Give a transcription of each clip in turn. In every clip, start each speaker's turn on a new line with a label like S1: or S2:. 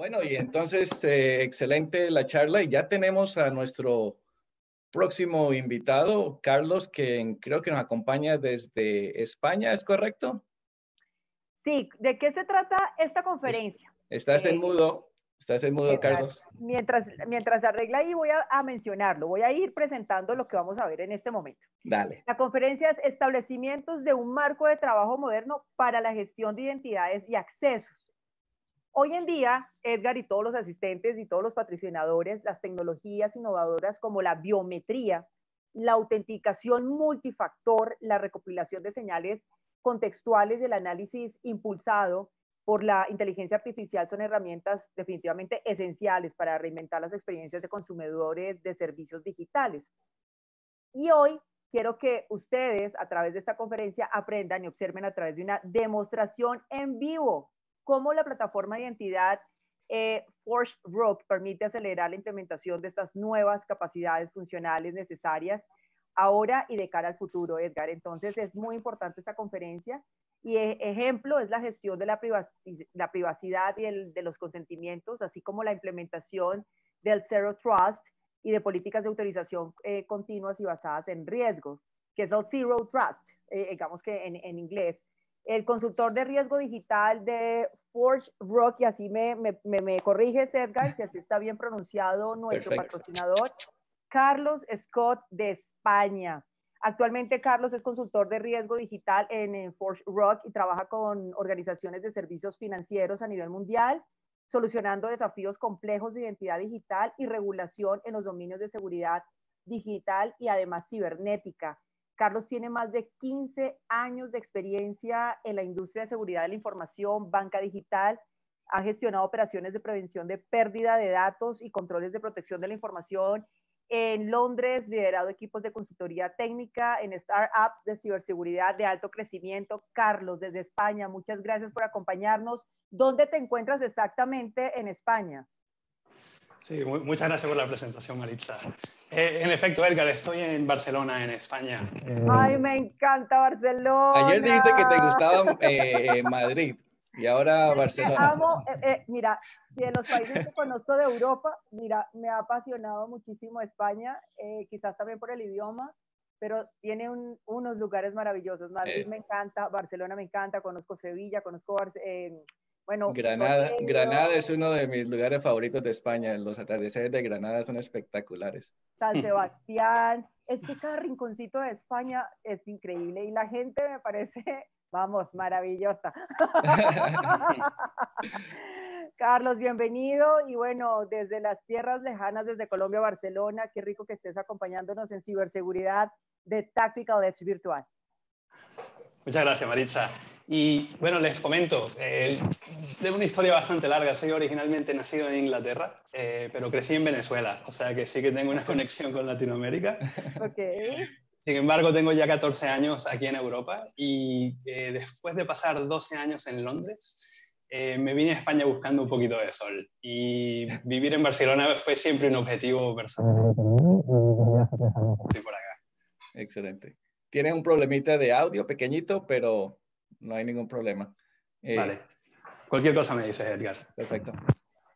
S1: Bueno, y entonces, eh, excelente la charla y ya tenemos a nuestro próximo invitado, Carlos, que creo que nos acompaña desde España, ¿es correcto?
S2: Sí, ¿de qué se trata esta conferencia?
S1: Estás en eh, mudo, estás en mudo, Carlos.
S2: Mientras, mientras arregla ahí voy a, a, mencionarlo, voy a ir presentando lo que vamos a ver en este momento.
S1: Dale.
S2: La conferencia es Establecimientos de un marco de trabajo moderno para la gestión de identidades y accesos Hoy en día, Edgar y todos los asistentes y todos los patrocinadores, las tecnologías innovadoras como la biometría, la autenticación multifactor, la recopilación de señales contextuales y el análisis impulsado por la inteligencia artificial son herramientas definitivamente esenciales para reinventar las experiencias de consumidores de servicios digitales. Y hoy quiero que ustedes a través de esta conferencia aprendan y observen a través de una demostración en vivo cómo la plataforma de identidad eh, Forge Rock permite acelerar la implementación de estas nuevas capacidades funcionales necesarias ahora y de cara al futuro, Edgar. Entonces es muy importante esta conferencia y e, ejemplo es la gestión de la, privacidad y el, de los consentimientos, así como la implementación del Zero Trust y de políticas de autorización eh, continuas y basadas en riesgo, que es el Zero Trust, eh, digamos que en, en inglés el consultor de riesgo digital de Forge Rock, y así me, me, me, corrige Edgar, si así está bien pronunciado nuestro patrocinador, Carlos Scott de España. Actualmente Carlos es consultor de riesgo digital en, Forge Rock y trabaja con organizaciones de servicios financieros a nivel mundial, solucionando desafíos complejos de identidad digital y regulación en los dominios de seguridad digital y además cibernética. Carlos tiene más de 15 años de experiencia en la industria de seguridad de la información, banca digital, ha gestionado operaciones de prevención de pérdida de datos y controles de protección de la información en Londres, liderado equipos de consultoría técnica en startups de ciberseguridad de alto crecimiento. Carlos, desde España, muchas gracias por acompañarnos. ¿Dónde te encuentras exactamente en España?
S3: Sí, muchas gracias por la presentación, Maritza. Eh, en efecto, Edgar, estoy en Barcelona, en España.
S2: Ay, me encanta Barcelona.
S1: Ayer dijiste que te gustaba eh, Madrid y ahora Barcelona.
S2: Amo, eh, mira, de los países que conozco de Europa, mira, me ha apasionado muchísimo España, quizás también por el idioma, pero tiene unos lugares maravillosos. Madrid me encanta, Barcelona me encanta, conozco Sevilla, conozco bueno,
S1: Granada, Granada es uno de mis lugares favoritos de España. Los atardeceres de Granada son espectaculares.
S2: San Sebastián, es que cada rinconcito de España es increíble y la gente me parece, vamos, maravillosa. Carlos, bienvenido y bueno, desde las tierras lejanas, desde Colombia, Barcelona, qué rico que estés acompañándonos en ciberseguridad de Tactical Edge Virtual.
S3: Muchas gracias, Maritza. Y bueno, les comento, eh, de una historia bastante larga. Soy originalmente nacido en Inglaterra, eh, pero crecí en Venezuela, o sea que sí que tengo una conexión con Latinoamérica.
S2: Okay.
S3: Sin embargo, tengo ya 14 años aquí en Europa y eh, después de pasar 12 años en Londres, eh, me vine a España buscando un poquito de sol. Y vivir en Barcelona fue siempre un objetivo personal. Estoy por acá.
S1: Excelente. Tiene un problemita de audio pequeñito, pero no hay ningún problema.
S3: Eh, vale. Cualquier cosa me dices, Edgar.
S1: Perfecto.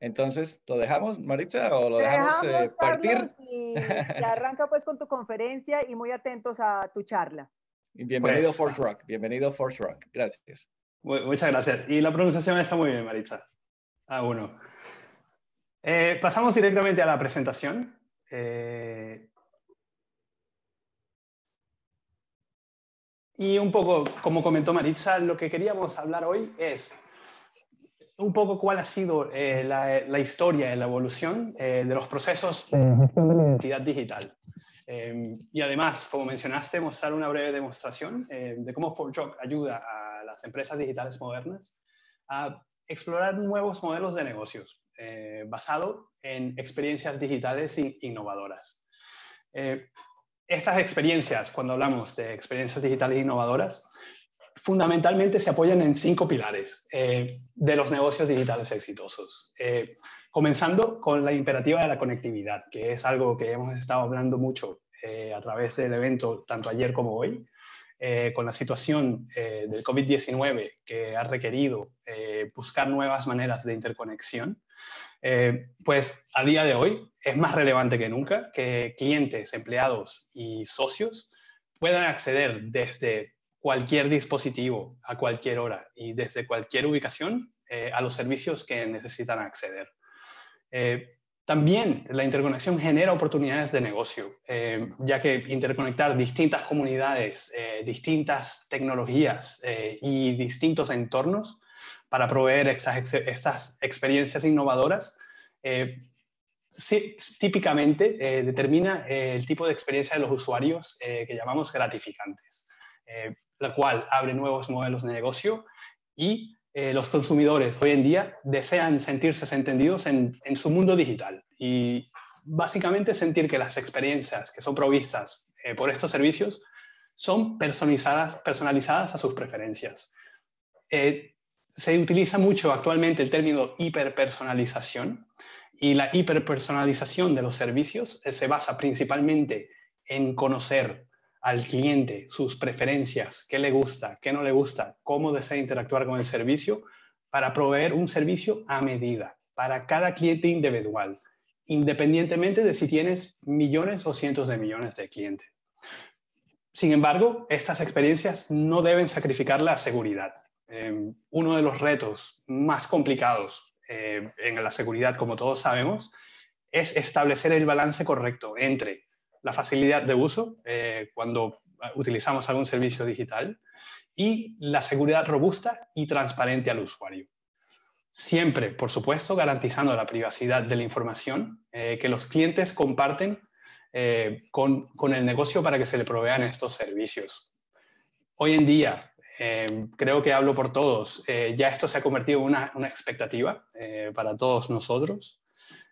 S1: Entonces, ¿lo dejamos, Maritza, o lo dejamos, eh, partir?
S2: Y, arranca pues con tu conferencia y muy atentos a tu charla.
S1: bienvenido pues, Force Rock, bienvenido Force Rock. Gracias.
S3: Muchas gracias. Y la pronunciación está muy bien, Maritza. Ah, uno. Eh, pasamos directamente a la presentación. Eh, Y un poco, como comentó Maritza, lo que queríamos hablar hoy es un poco cuál ha sido eh, la, historia y la evolución eh, de los procesos de gestión de la identidad digital. Em, y además, como mencionaste, mostrar una breve demostración eh, de cómo ForgeRock ayuda a las empresas digitales modernas a explorar nuevos modelos de negocios basado en experiencias digitales innovadoras estas experiencias, cuando hablamos de experiencias digitales innovadoras, fundamentalmente se apoyan en cinco pilares eh, de los negocios digitales exitosos. Eh, comenzando con la imperativa de la conectividad, que es algo que hemos estado hablando mucho eh, a través del evento, tanto ayer como hoy. con la situación del COVID-19 que ha requerido buscar nuevas maneras de interconexión, pues a día de hoy es más relevante que nunca que clientes, empleados y socios puedan acceder desde cualquier dispositivo a cualquier hora y desde cualquier ubicación a los servicios que necesitan acceder. También la interconexión genera oportunidades de negocio, eh, ya que interconectar distintas comunidades, eh, distintas tecnologías eh, y distintos entornos para proveer estas, experiencias innovadoras, típicamente determina el tipo de experiencia de los usuarios que llamamos gratificantes, la cual abre nuevos modelos de negocio y eh, los consumidores hoy en día desean sentirse entendidos en, su mundo digital y básicamente sentir que las experiencias que son provistas eh, por estos servicios son personalizadas, personalizadas a sus preferencias. Eh, se utiliza mucho actualmente el término hiperpersonalización y la hiperpersonalización de los servicios se basa principalmente en conocer al cliente sus preferencias, qué le gusta, qué no le gusta, cómo desea interactuar con el servicio, para proveer un servicio a medida para cada cliente individual, independientemente de si tienes millones o cientos de millones de clientes. Sin embargo, estas experiencias no deben sacrificar la seguridad. Em, uno de los retos más complicados eh, en la seguridad, como todos sabemos, es establecer el balance correcto entre la facilidad de uso eh, cuando utilizamos algún servicio digital y la seguridad robusta y transparente al usuario. Siempre, por supuesto, garantizando la privacidad de la información eh, que los clientes comparten eh, con, el negocio para que se le provean estos servicios. Hoy en día, creo que hablo por todos, ya esto se ha convertido en una, una expectativa para todos nosotros.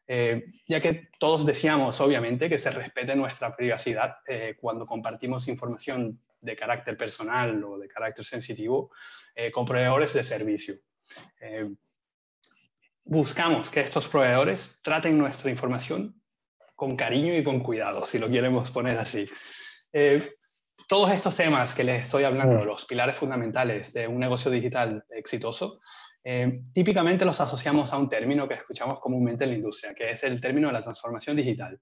S3: Eh, ya que todos decíamos, obviamente, que se respete nuestra privacidad eh, cuando compartimos información de carácter personal o de carácter sensitivo eh, con proveedores de servicio. buscamos que estos proveedores traten nuestra información con cariño y con cuidado, si lo queremos poner así. Todos estos temas que les estoy hablando, los pilares fundamentales de un negocio digital exitoso, eh, típicamente los asociamos a un término que escuchamos comúnmente en la industria, que es el término de la transformación digital.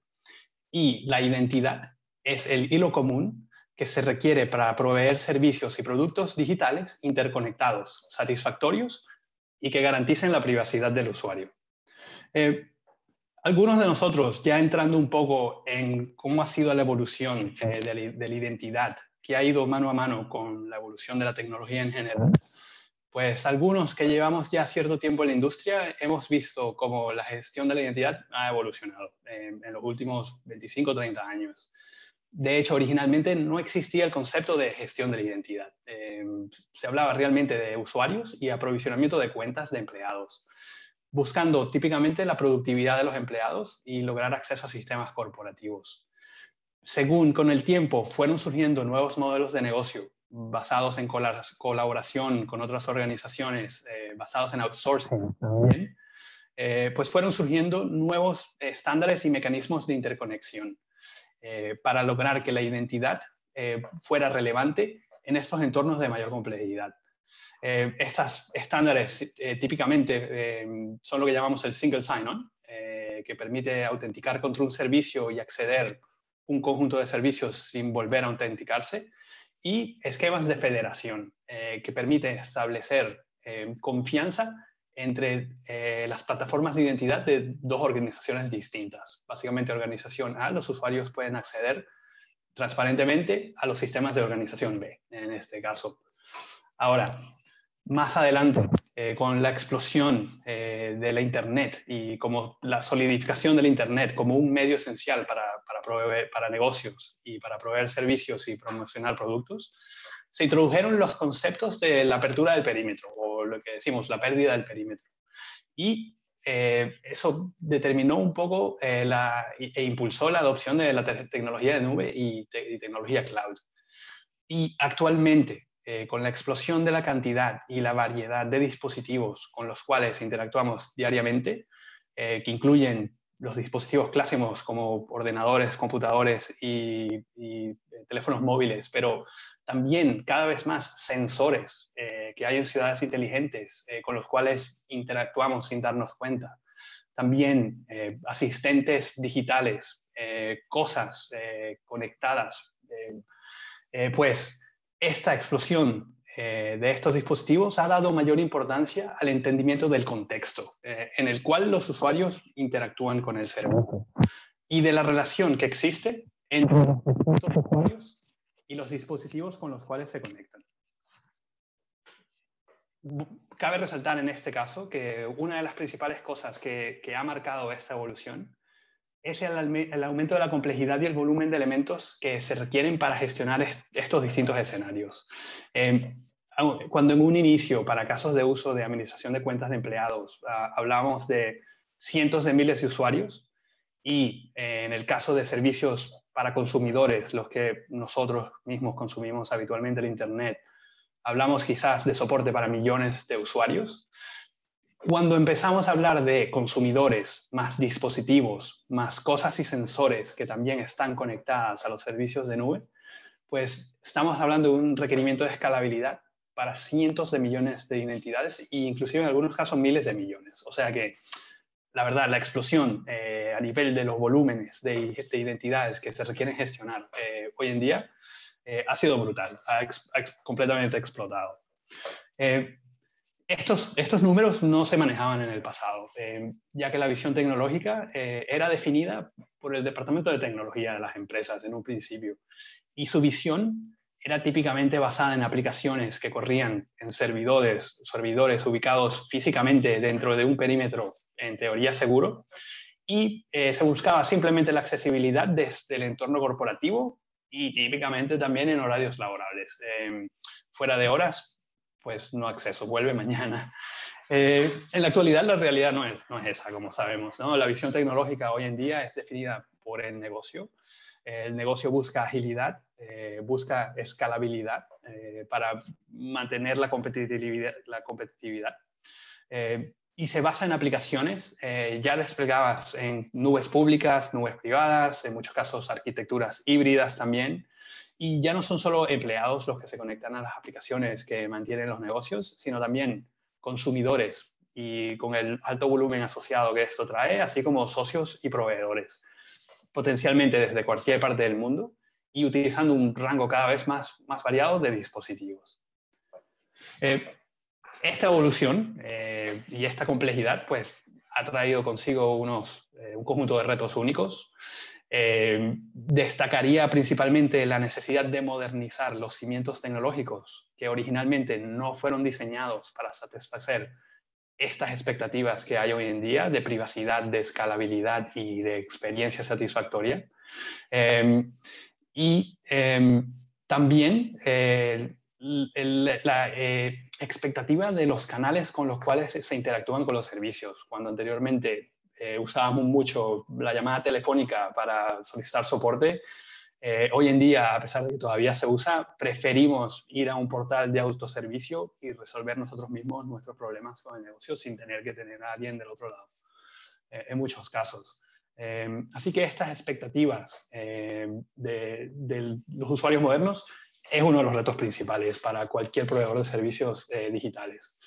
S3: Y la identidad es el hilo común que se requiere para proveer servicios y productos digitales interconectados, satisfactorios y que garanticen la privacidad del usuario. Eh, algunos de nosotros, ya entrando un poco en cómo ha sido la evolución eh, de, la, identidad, que ha ido mano a mano con la evolución de la tecnología en general, pues algunos que llevamos ya cierto tiempo en la industria hemos visto cómo la gestión de la identidad ha evolucionado en, los últimos 25 o 30 años. De hecho, originalmente no existía el concepto de gestión de la identidad. Eh, se hablaba realmente de usuarios y aprovisionamiento de cuentas de empleados, buscando típicamente la productividad de los empleados y lograr acceso a sistemas corporativos. Según con el tiempo fueron surgiendo nuevos modelos de negocio basados en colaboración con otras organizaciones, eh, basados en outsourcing también, eh, pues fueron surgiendo nuevos estándares y mecanismos de interconexión eh, para lograr que la identidad fuera relevante en estos entornos de mayor complejidad. Estos estándares típicamente son lo que llamamos el single sign-on, que permite autenticar contra un servicio y acceder un conjunto de servicios sin volver a autenticarse y esquemas de federación eh, que permiten establecer eh, confianza entre eh, las plataformas de identidad de dos organizaciones distintas. Básicamente, organización A, los usuarios pueden acceder transparentemente a los sistemas de organización B, en este caso. Ahora, más adelante, eh, con la explosión eh, de la Internet y como la solidificación del Internet como un medio esencial para, para, proveer, para negocios y para proveer servicios y promocionar productos, se introdujeron los conceptos de la apertura del perímetro, o lo que decimos, la pérdida del perímetro. Y eh, eso determinó un poco la, e impulsó la adopción de la tecnología de nube y, y tecnología cloud. Y actualmente, eh, con la explosión de la cantidad y la variedad de dispositivos con los cuales interactuamos diariamente, eh, que incluyen los dispositivos clásicos como ordenadores, computadores y, teléfonos móviles, pero también cada vez más sensores que hay en ciudades inteligentes con los cuales interactuamos sin darnos cuenta. También asistentes digitales, cosas conectadas. pues esta explosión eh, de estos dispositivos ha dado mayor importancia al entendimiento del contexto eh, en el cual los usuarios interactúan con el cerebro y de la relación que existe entre los usuarios y los dispositivos con los cuales se conectan. Cabe resaltar en este caso que una de las principales cosas que, que ha marcado esta evolución es el, aumento de la complejidad y el volumen de elementos que se requieren para gestionar estos distintos escenarios. Em, cuando en un inicio, para casos de uso de administración de cuentas de empleados, ah, hablábamos de cientos de miles de usuarios y eh, en el caso de servicios para consumidores, los que nosotros mismos consumimos habitualmente el Internet, hablamos quizás de soporte para millones de usuarios. Cuando empezamos a hablar de consumidores, más dispositivos, más cosas y sensores que también están conectadas a los servicios de nube, pues estamos hablando de un requerimiento de escalabilidad para cientos de millones de identidades e inclusive en algunos casos miles de millones. O sea que, la verdad, la explosión eh, a nivel de los volúmenes de, identidades que se requieren gestionar eh, hoy en día eh, ha sido brutal, ha, completamente explotado. Estos, números no se manejaban en el pasado, ya que la visión tecnológica era definida por el Departamento de Tecnología de las empresas en un principio. Y su visión era típicamente basada en aplicaciones que corrían en servidores, ubicados físicamente dentro de un perímetro en teoría seguro y eh, se buscaba simplemente la accesibilidad desde el entorno corporativo y típicamente también en horarios laborables. Fuera de horas, pues no acceso, vuelve mañana. Eh, en la actualidad la realidad no es, no es esa, como sabemos. ¿no? La visión tecnológica hoy en día es definida por el negocio el negocio busca agilidad, eh, busca escalabilidad eh, para mantener la competitividad, la competitividad. Eh, y se basa en aplicaciones ya desplegadas en nubes públicas, nubes privadas, en muchos casos arquitecturas híbridas también. Y ya no son solo empleados los que se conectan a las aplicaciones que mantienen los negocios, sino también consumidores y con el alto volumen asociado que esto trae, así como socios y proveedores potencialmente desde cualquier parte del mundo y utilizando un rango cada vez más, más variado de dispositivos. Eh, esta evolución eh, y esta complejidad pues, ha traído consigo unos, eh, un conjunto de retos únicos. Destacaría principalmente la necesidad de modernizar los cimientos tecnológicos que originalmente no fueron diseñados para satisfacer estas expectativas que hay hoy en día de privacidad, de escalabilidad y de experiencia satisfactoria. Em, y em, también eh, la eh, expectativa de los canales con los cuales se interactúan con los servicios. Cuando anteriormente eh, usábamos mucho la llamada telefónica para solicitar soporte, eh, hoy en día, a pesar de que todavía se usa, preferimos ir a un portal de autoservicio y resolver nosotros mismos nuestros problemas con el negocio sin tener que tener a alguien del otro lado, eh, en muchos casos. Eh, así que estas expectativas de, los usuarios modernos es uno de los retos principales para cualquier proveedor de servicios digitales.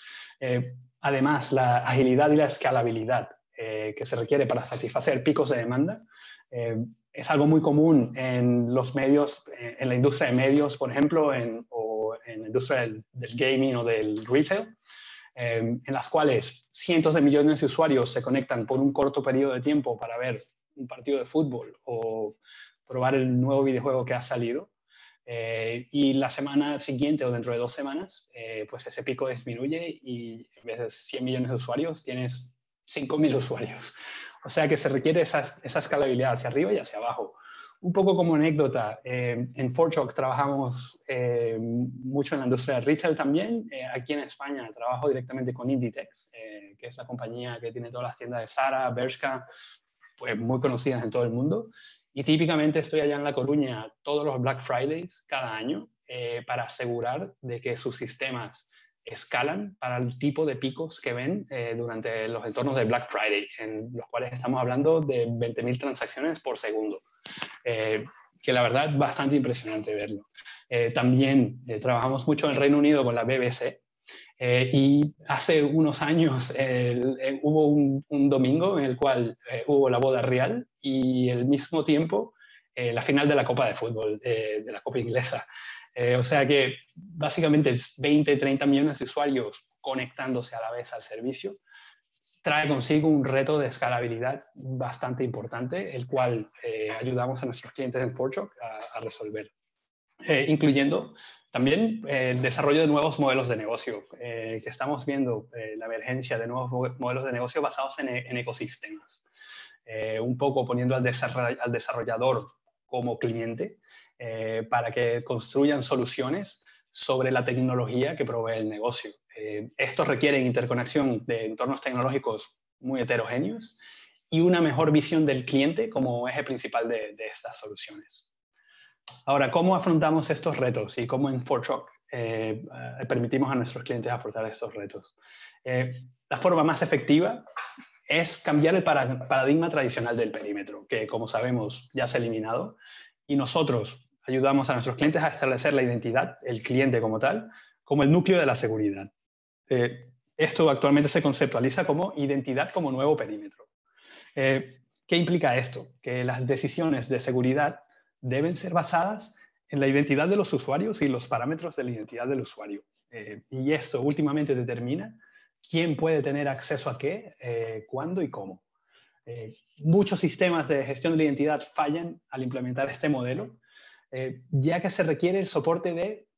S3: además, la agilidad y la escalabilidad que se requiere para satisfacer picos de demanda es algo muy común en los medios, eh, en la industria de medios, por ejemplo, en, o en la industria del, gaming o del retail, em, en las cuales cientos de millones de usuarios se conectan por un corto periodo de tiempo para ver un partido de fútbol o probar el nuevo videojuego que ha salido. Eh, y la semana siguiente o dentro de dos semanas, eh, pues ese pico disminuye y en vez de 100 millones de usuarios, tienes 5.000 usuarios. O sea que se requiere esa, escalabilidad hacia arriba y hacia abajo. Un poco como anécdota, eh, en Forchock trabajamos eh, mucho en la industria de retail también. Eh, aquí en España trabajo directamente con Inditex, que es la compañía que tiene todas las tiendas de Zara, Bershka, pues muy conocidas en todo el mundo. Y típicamente estoy allá en La Coruña todos los Black Fridays cada año para asegurar de que sus sistemas escalan para el tipo de picos que ven eh, durante los entornos de Black Friday, en los cuales estamos hablando de 20.000 transacciones por segundo, eh, que la verdad es bastante impresionante verlo. Eh, también trabajamos mucho en el Reino Unido con la BBC y hace unos años hubo un, un, domingo en el cual hubo la boda real y al mismo tiempo la final de la Copa de Fútbol, de la Copa Inglesa. Eh, o sea que básicamente 20, 30 millones de usuarios conectándose a la vez al servicio trae consigo un reto de escalabilidad bastante importante, el cual eh, ayudamos a nuestros clientes en Fortune a, resolver, eh, incluyendo también el desarrollo de nuevos modelos de negocio, que estamos viendo la emergencia de nuevos modelos de negocio basados en, ecosistemas, un poco poniendo al, al desarrollador como cliente eh, para que construyan soluciones sobre la tecnología que provee el negocio. Eh, estos requieren interconexión de entornos tecnológicos muy heterogéneos y una mejor visión del cliente como eje principal de, estas soluciones. Ahora, ¿cómo afrontamos estos retos y cómo en ForTruck eh, permitimos a nuestros clientes afrontar estos retos? la forma más efectiva es cambiar el paradigma tradicional del perímetro, que como sabemos ya se ha eliminado, y nosotros ayudamos a nuestros clientes a establecer la identidad, el cliente como tal, como el núcleo de la seguridad. Eh, esto actualmente se conceptualiza como identidad como nuevo perímetro. Eh, ¿Qué implica esto? Que las decisiones de seguridad deben ser basadas en la identidad de los usuarios y los parámetros de la identidad del usuario. Eh, y esto últimamente determina quién puede tener acceso a qué, cuándo y cómo. muchos sistemas de gestión de la identidad fallan al implementar este modelo eh, ya que se requiere el soporte de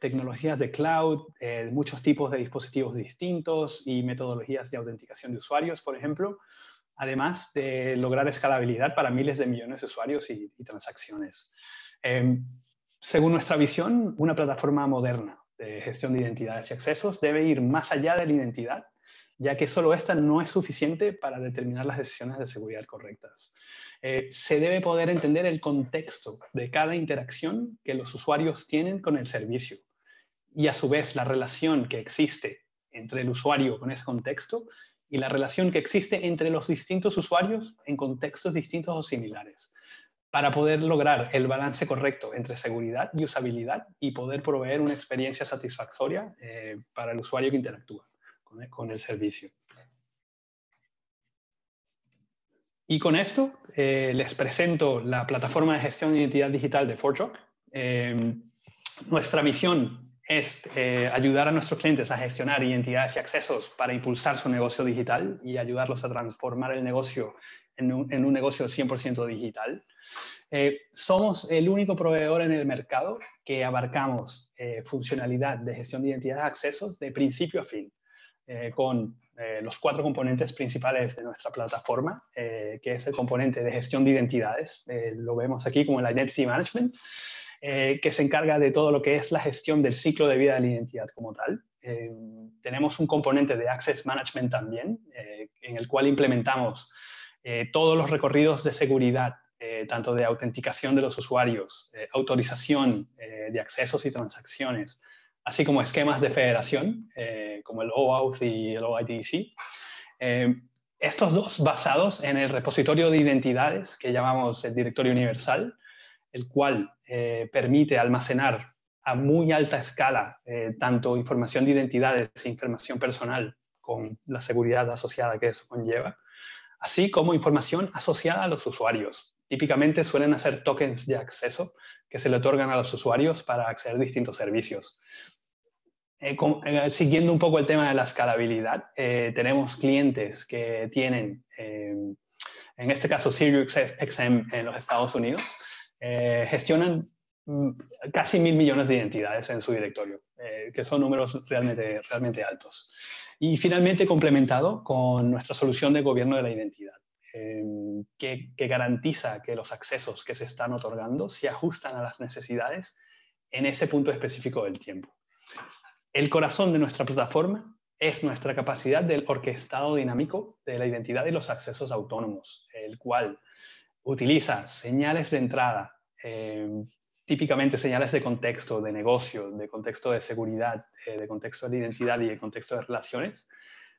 S3: tecnologías de cloud, eh, muchos tipos de dispositivos distintos y metodologías de autenticación de usuarios, por ejemplo, además de lograr escalabilidad para miles de millones de usuarios y, transacciones. Em, según nuestra visión, una plataforma moderna de gestión de identidades y accesos debe ir más allá de la identidad ya que solo esta no es suficiente para determinar las decisiones de seguridad correctas. Eh, se debe poder entender el contexto de cada interacción que los usuarios tienen con el servicio y a su vez la relación que existe entre el usuario con ese contexto y la relación que existe entre los distintos usuarios en contextos distintos o similares para poder lograr el balance correcto entre seguridad y usabilidad y poder proveer una experiencia satisfactoria eh, para el usuario que interactúa con el servicio. Y con esto eh, les presento la plataforma de gestión de identidad digital de Fortrock. Eh, nuestra misión es eh, ayudar a nuestros clientes a gestionar identidades y accesos para impulsar su negocio digital y ayudarlos a transformar el negocio en un, en un negocio 100% digital. somos el único proveedor en el mercado que abarcamos funcionalidad de gestión de identidades y accesos de principio a fin. Eh, con eh, los cuatro componentes principales de nuestra plataforma, eh, que es el componente de gestión de identidades, lo vemos aquí como el Identity Management, que se encarga de todo lo que es la gestión del ciclo de vida de la identidad como tal. tenemos un componente de Access Management también, en el cual implementamos todos los recorridos de seguridad tanto de autenticación de los usuarios, autorización de accesos y transacciones, así como esquemas de federación, eh, como el OAuth y el OIDC. Eh, estos dos basados en el repositorio de identidades que llamamos el directorio universal, el cual eh, permite almacenar a muy alta escala tanto información de identidades e información personal con la seguridad asociada que eso conlleva, así como información asociada a los usuarios. Típicamente suelen hacer tokens de acceso que se le otorgan a los usuarios para acceder a distintos servicios. Eh, eh, siguiendo un poco el tema de la escalabilidad, eh, tenemos clientes que tienen, en este caso SiriusXM en los Estados Unidos, gestionan mm, casi mil millones de identidades en su directorio, que son números realmente, realmente altos. Y finalmente complementado con nuestra solución de gobierno de la identidad. que garantiza que los accesos que se están otorgando se ajustan a las necesidades en ese punto específico del tiempo. El corazón de nuestra plataforma es nuestra capacidad del orquestado dinámico de la identidad y los accesos autónomos, el cual utiliza señales de entrada, eh, típicamente señales de contexto, de negocio, de contexto de seguridad, eh, de contexto de identidad y de contexto de relaciones,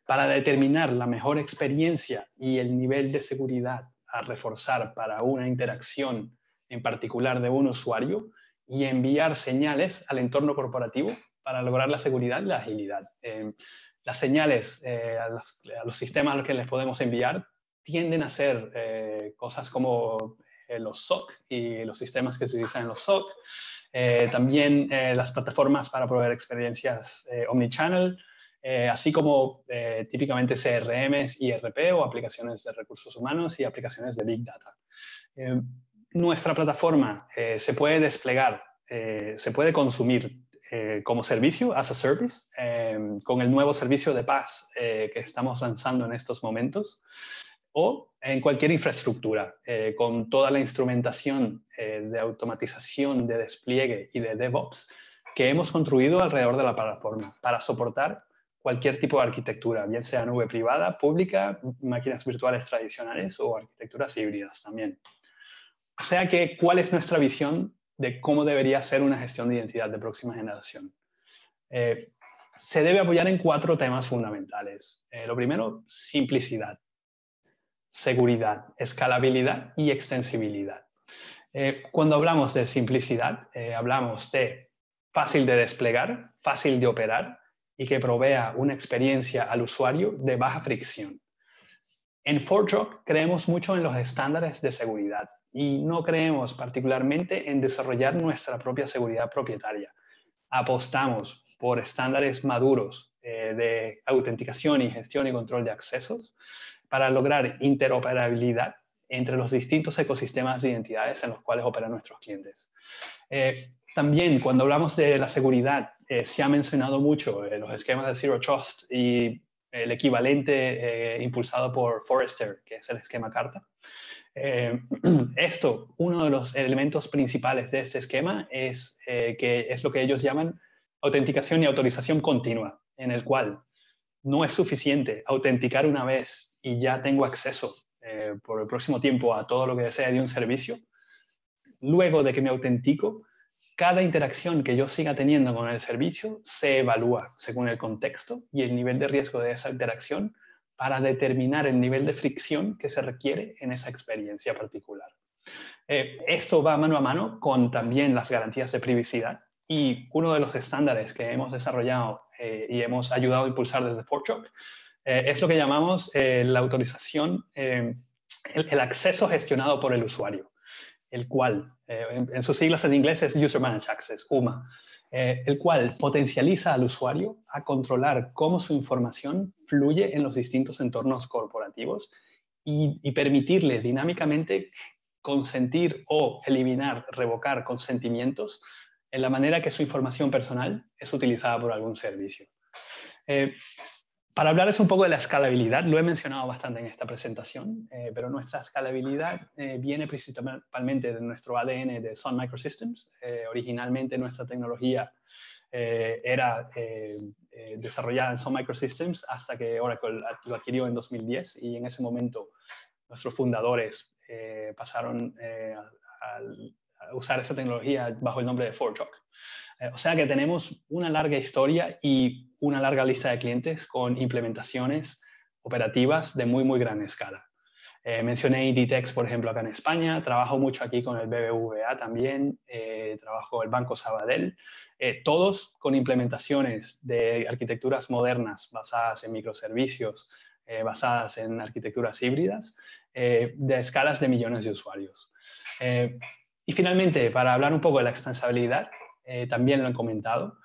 S3: para determinar la mejor experiencia y el nivel de seguridad a reforzar para una interacción en particular de un usuario y enviar señales al entorno corporativo para lograr la seguridad y la agilidad. Eh, las señales eh, a, los, sistemas a los que les podemos enviar tienden a ser eh, cosas como los SOC y los sistemas que se utilizan en los SOC, también las plataformas para proveer experiencias omnichannel, así como típicamente CRMs, IRP o aplicaciones de recursos humanos y aplicaciones de Big Data. nuestra plataforma se puede desplegar, se puede consumir eh, como servicio, as a service, em, con el nuevo servicio de paz eh, que estamos lanzando en estos momentos, o en cualquier infraestructura, eh, con toda la instrumentación de automatización, de despliegue y de DevOps que hemos construido alrededor de la plataforma para soportar cualquier tipo de arquitectura, bien sea nube privada, pública, máquinas virtuales tradicionales o arquitecturas híbridas también. O sea que, ¿cuál es nuestra visión de cómo debería ser una gestión de identidad de próxima generación. Eh, se debe apoyar en cuatro temas fundamentales. Eh, lo primero, simplicidad, seguridad, escalabilidad y extensibilidad. Eh, cuando hablamos de simplicidad, hablamos de fácil de desplegar, fácil de operar y que provea una experiencia al usuario de baja fricción. En ForgeRock creemos mucho en los estándares de seguridad y no creemos particularmente en desarrollar nuestra propia seguridad propietaria. Apostamos por estándares maduros eh, de autenticación y gestión y control de accesos para lograr interoperabilidad entre los distintos ecosistemas de identidades en los cuales operan nuestros clientes. Eh, también cuando hablamos de la seguridad, eh, se ha mencionado mucho los esquemas de Zero Trust y el equivalente impulsado por Forrester, que es el esquema carta. Eh, esto, uno de los elementos principales de este esquema es eh, que es lo que ellos llaman autenticación y autorización continua, en el cual no es suficiente autenticar una vez y ya tengo acceso eh, por el próximo tiempo a todo lo que desea de un servicio. Luego de que me autentico, cada interacción que yo siga teniendo con el servicio se evalúa según el contexto y el nivel de riesgo de esa interacción para determinar el nivel de fricción que se requiere en esa experiencia particular. Eh, esto va mano a mano con también las garantías de privacidad y uno de los estándares que hemos desarrollado eh, y hemos ayudado a impulsar desde FortShock eh, es lo que llamamos la autorización, el, acceso gestionado por el usuario, el cual en, en, sus siglas en inglés es User Managed Access, UMA. Eh, el cual potencializa al usuario a controlar cómo su información fluye en los distintos entornos corporativos y, permitirle dinámicamente consentir o eliminar, revocar consentimientos en la manera que su información personal es utilizada por algún servicio. Eh, para hablarles un poco de la escalabilidad, lo he mencionado bastante en esta presentación, eh, pero nuestra escalabilidad eh, viene principalmente de nuestro ADN de Sun Microsystems. Eh, originalmente nuestra tecnología era desarrollada en Sun Microsystems hasta que Oracle lo adquirió en 2010 y en ese momento nuestros fundadores pasaron a, usar esa tecnología bajo el nombre de ForgeRock. O sea que tenemos una larga historia y una larga lista de clientes con implementaciones operativas de muy, muy gran escala. Eh, mencioné Inditex, por ejemplo, acá en España. Trabajo mucho aquí con el BBVA también. Eh, trabajo el Banco Sabadell. Eh, todos con implementaciones de arquitecturas modernas basadas en microservicios, basadas en arquitecturas híbridas, de escalas de millones de usuarios. y finalmente, para hablar un poco de la extensibilidad, también lo han comentado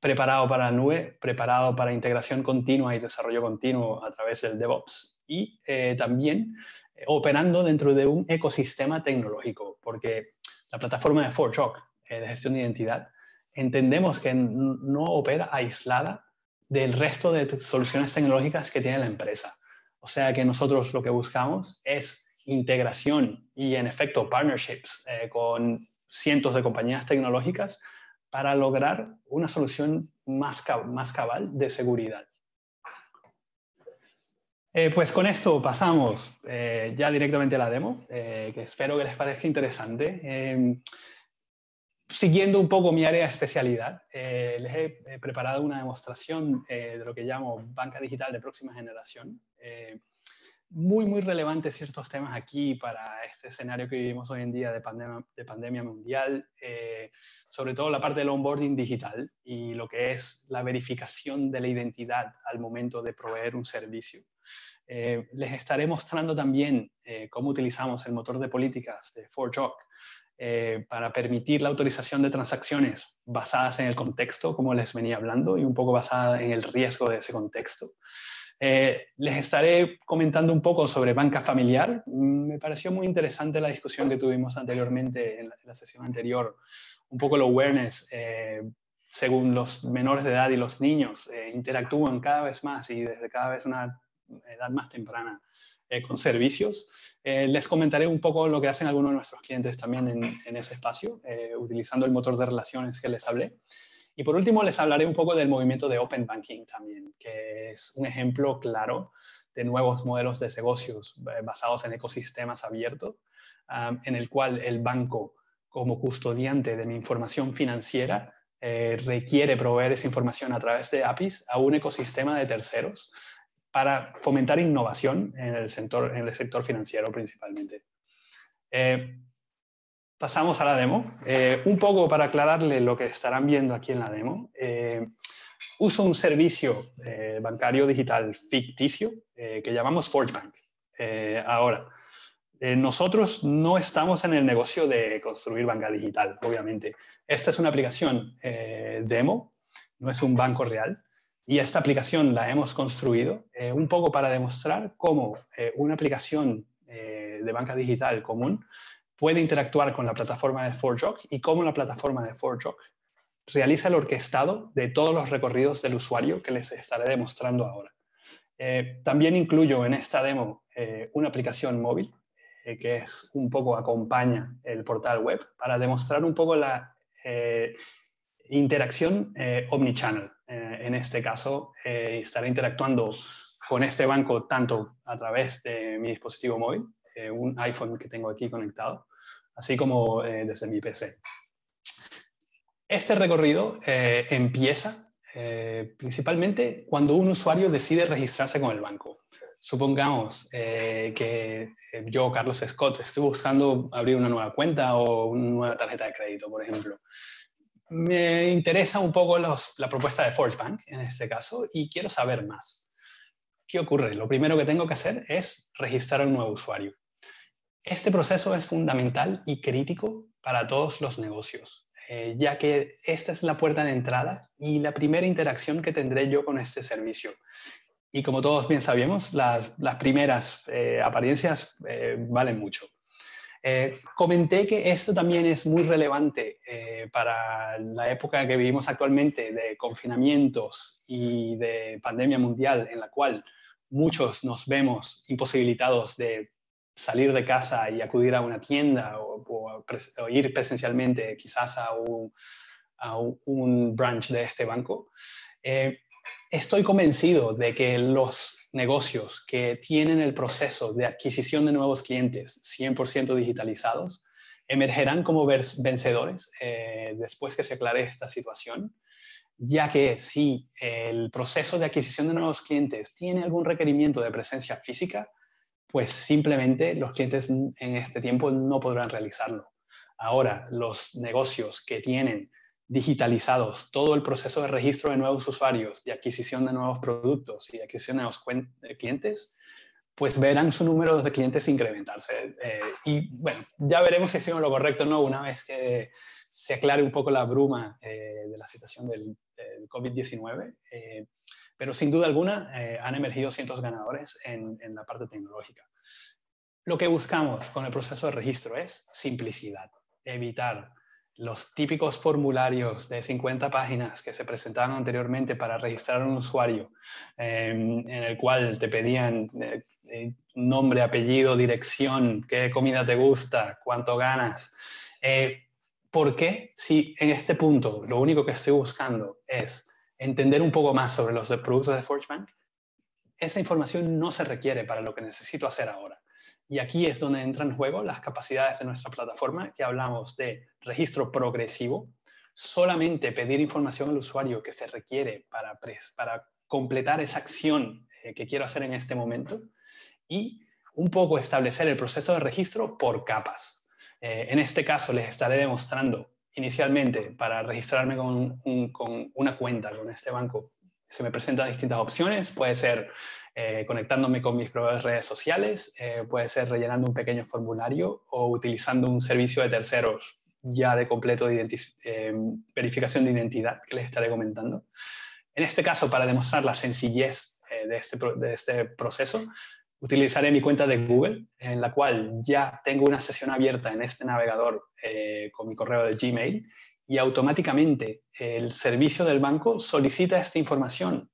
S3: preparado para la nube, preparado para integración continua y desarrollo continuo a través del DevOps y eh, también eh, operando dentro de un ecosistema tecnológico, porque la plataforma de ForgeRock eh, de gestión de identidad entendemos que no opera aislada del resto de soluciones tecnológicas que tiene la empresa. O sea que nosotros lo que buscamos es integración y en efecto partnerships con cientos de compañías tecnológicas para lograr una solución más, más cabal de seguridad. Eh, pues con esto pasamos eh, ya directamente a la demo, eh, que espero que les parezca interesante. Em, siguiendo un poco mi área de especialidad, les he preparado una demostración de lo que llamo banca digital de próxima generación muy, muy relevantes ciertos temas aquí para este escenario que vivimos hoy en día de pandemia, de pandemia mundial, eh, sobre todo la parte del onboarding digital y lo que es la verificación de la identidad al momento de proveer un servicio. Eh, les estaré mostrando también eh, cómo utilizamos el motor de políticas de ForgeRock para permitir la autorización de transacciones basadas en el contexto, como les venía hablando, y un poco basada en el riesgo de ese contexto. Eh, les estaré comentando un poco sobre banca familiar. Me pareció muy interesante la discusión que tuvimos anteriormente en la, sesión anterior, un poco el awareness. Eh, según los menores de edad y los niños eh, interactúan cada vez más y desde cada vez una edad más temprana con servicios. les comentaré un poco lo que hacen algunos de nuestros clientes también en ese espacio, utilizando el motor de relaciones que les hablé. Y por último, les hablaré un poco del movimiento de Open Banking también, que es un ejemplo claro de nuevos modelos de negocios eh, basados en ecosistemas abiertos, en el cual el banco, como custodiante de mi información financiera, eh, requiere proveer esa información a través de APIs a un ecosistema de terceros para fomentar innovación en el sector, en el sector financiero principalmente. Eh, pasamos a la demo. Eh, un poco para aclararle lo que estarán viendo aquí en la demo. Eh, uso un servicio eh, bancario digital ficticio que llamamos ForgeBank. ahora, nosotros no estamos en el negocio de construir banca digital, obviamente. Esta es una aplicación demo, no es un banco real. Y esta aplicación la hemos construido un poco para demostrar cómo una aplicación de banca digital común puede interactuar con la plataforma de ForgeRock y cómo la plataforma de ForgeRock realiza el orquestado de todos los recorridos del usuario que les estaré demostrando ahora. Eh, también incluyo en esta demo eh, una aplicación móvil eh, que es un poco acompaña el portal web para demostrar un poco la interacción omnichannel. en este caso, estaré interactuando con este banco tanto a través de mi dispositivo móvil, un iPhone que tengo aquí conectado, así como eh, desde mi PC. Este recorrido eh, empieza eh, principalmente cuando un usuario decide registrarse con el banco. Supongamos que yo, Carlos Scott, estoy buscando abrir una nueva cuenta o una nueva tarjeta de crédito, por ejemplo. Me interesa un poco la propuesta de ForgeBank en este caso y quiero saber más. ¿Qué ocurre? Lo primero que tengo que hacer es registrar a un nuevo usuario. Este proceso es fundamental y crítico para todos los negocios, eh, ya que esta es la puerta de entrada y la primera interacción que tendré yo con este servicio. Y como todos bien sabemos, las, primeras eh, apariencias eh, valen mucho. comenté que esto también es muy relevante para la época que vivimos actualmente de confinamientos y de pandemia mundial en la cual muchos nos vemos imposibilitados de salir de casa y acudir a una tienda o, ir presencialmente quizás a un, branch de este banco, eh, estoy convencido de que los negocios que tienen el proceso de adquisición de nuevos clientes 100% digitalizados emergerán como vencedores eh, después que se aclare esta situación, ya que si el proceso de adquisición de nuevos clientes tiene algún requerimiento de presencia física, pues simplemente los clientes en este tiempo no podrán realizarlo. Ahora, los negocios que tienen digitalizados todo el proceso de registro de nuevos usuarios, de adquisición de nuevos productos y adquisición de nuevos clientes, pues verán su número de clientes incrementarse. Eh, y bueno, ya veremos si hicimos lo correcto o no una vez que se aclare un poco la bruma eh, de la situación del, COVID-19. Pero sin duda alguna eh, han emergido cientos ganadores en, la parte tecnológica. Lo que buscamos con el proceso de registro es simplicidad, evitar los típicos formularios de 50 páginas que se presentaban anteriormente para registrar un usuario, em, en el cual te pedían eh, eh, nombre, apellido, dirección, qué comida te gusta, cuánto ganas. ¿Por qué si en este punto lo único que estoy buscando es entender un poco más sobre los productos de ForgeBank, esa información no se requiere para lo que necesito hacer ahora. Y aquí es donde entran en juego las capacidades de nuestra plataforma, que hablamos de registro progresivo, solamente pedir información al usuario que se requiere para, para completar esa acción eh, que quiero hacer en este momento y un poco establecer el proceso de registro por capas. Eh, en este caso les estaré demostrando inicialmente para registrarme con, con, una cuenta con este banco. Se me presentan distintas opciones, puede ser eh, conectándome con mis de redes sociales, eh, puede ser rellenando un pequeño formulario o utilizando un servicio de terceros ya de completo de eh, verificación de identidad que les estaré comentando. En este caso, para demostrar la sencillez de este, de este proceso, utilizaré mi cuenta de Google, en la cual ya tengo una sesión abierta en este navegador con mi correo de Gmail y automáticamente el servicio del banco solicita esta información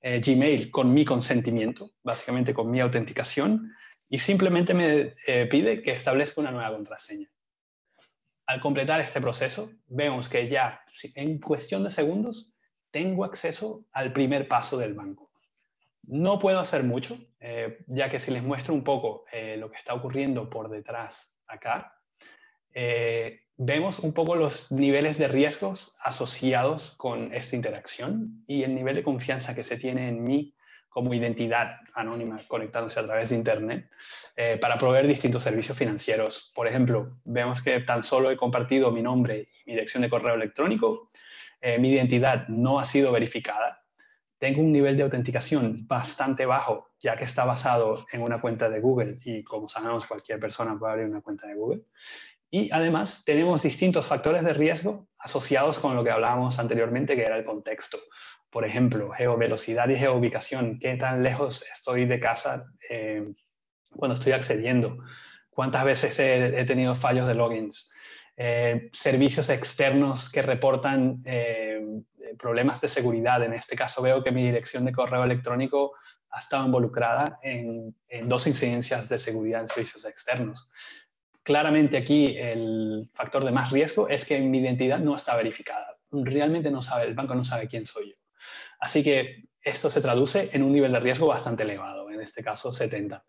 S3: eh, Gmail con mi consentimiento, básicamente con mi autenticación, y simplemente me eh, pide que establezca una nueva contraseña. Al completar este proceso, vemos que ya en cuestión de segundos tengo acceso al primer paso del banco. No puedo hacer mucho, eh, ya que si les muestro un poco lo que está ocurriendo por detrás acá, vemos un poco los niveles de riesgos asociados con esta interacción y el nivel de confianza que se tiene en mí como identidad anónima conectándose a través de Internet eh, para proveer distintos servicios financieros. Por ejemplo, vemos que tan solo he compartido mi nombre y mi dirección de correo electrónico, eh, mi identidad no ha sido verificada, tengo un nivel de autenticación bastante bajo, ya que está basado en una cuenta de Google y como sabemos cualquier persona puede abrir una cuenta de Google. Y además tenemos distintos factores de riesgo asociados con lo que hablábamos anteriormente, que era el contexto. Por ejemplo, geovelocidad y geoubicación. ¿Qué tan lejos estoy de casa eh, cuando estoy accediendo? ¿Cuántas veces he, tenido fallos de logins? Eh, servicios externos que reportan eh, problemas de seguridad. En este caso veo que mi dirección de correo electrónico ha estado involucrada en, en dos incidencias de seguridad en servicios externos claramente aquí el factor de más riesgo es que mi identidad no está verificada. Realmente no sabe, el banco no sabe quién soy yo. Así que esto se traduce en un nivel de riesgo bastante elevado, en este caso 70.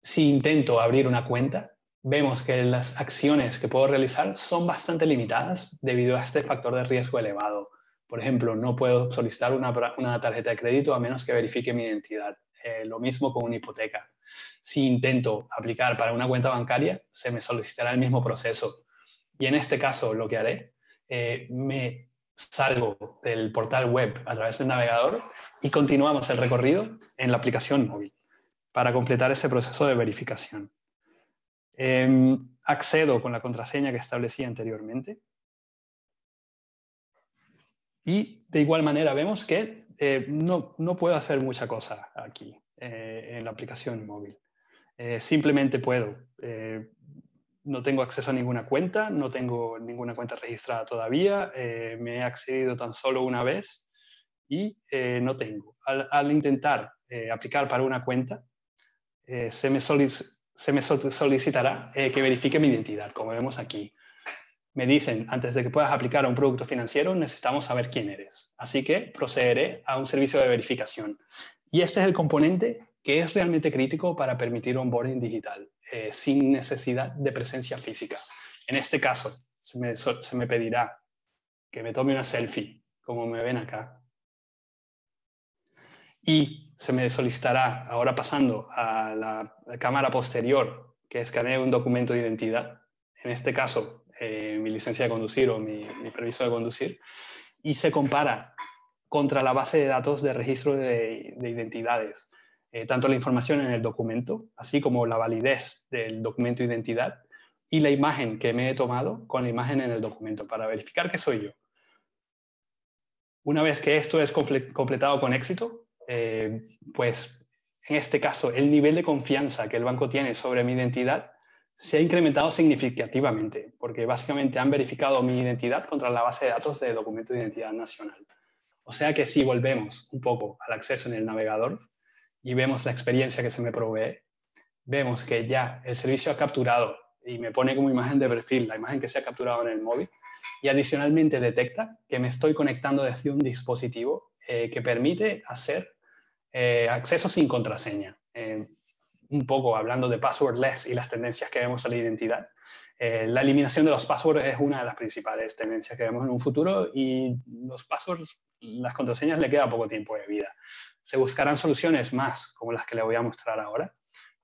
S3: Si intento abrir una cuenta, vemos que las acciones que puedo realizar son bastante limitadas debido a este factor de riesgo elevado. Por ejemplo, no puedo solicitar una, tarjeta de crédito a menos que verifique mi identidad. Eh, lo mismo con una hipoteca. Si intento aplicar para una cuenta bancaria, se me solicitará el mismo proceso. Y en este caso, lo que haré, eh, me salgo del portal web a través del navegador y continuamos el recorrido en la aplicación móvil para completar ese proceso de verificación. Em, accedo con la contraseña que establecí anteriormente. Y de igual manera vemos que eh, no, no, puedo hacer mucha cosa aquí eh, en la aplicación móvil. Eh, simplemente puedo. no tengo acceso a ninguna cuenta, no tengo ninguna cuenta registrada todavía, me he accedido tan solo una vez y no tengo. Al, intentar aplicar para una cuenta, se me, se me solicitará que verifique mi identidad, como vemos aquí me dicen, antes de que puedas aplicar a un producto financiero, necesitamos saber quién eres. Así que procederé a un servicio de verificación. Y este es el componente que es realmente crítico para permitir onboarding digital, eh, sin necesidad de presencia física. En este caso, se me, se me pedirá que me tome una selfie, como me ven acá. Y se me solicitará, ahora pasando a la cámara posterior, que escanee un documento de identidad. En este caso, eh, mi licencia de conducir o mi, permiso de conducir, y se compara contra la base de datos de registro de, identidades, eh, tanto la información en el documento, así como la validez del documento de identidad, y la imagen que me he tomado con la imagen en el documento para verificar que soy yo. Una vez que esto es completado con éxito, eh, pues en este caso el nivel de confianza que el banco tiene sobre mi identidad se ha incrementado significativamente, porque básicamente han verificado mi identidad contra la base de datos de documento de identidad nacional. O sea que si volvemos un poco al acceso en el navegador y vemos la experiencia que se me provee, vemos que ya el servicio ha capturado y me pone como imagen de perfil la imagen que se ha capturado en el móvil y adicionalmente detecta que me estoy conectando desde un dispositivo eh, que permite hacer eh, acceso sin contraseña. Eh, un poco hablando de passwordless y las tendencias que vemos a la identidad. Eh, la eliminación de los passwords es una de las principales tendencias que vemos en un futuro y los passwords, las contraseñas le queda poco tiempo de vida. Se buscarán soluciones más como las que le voy a mostrar ahora,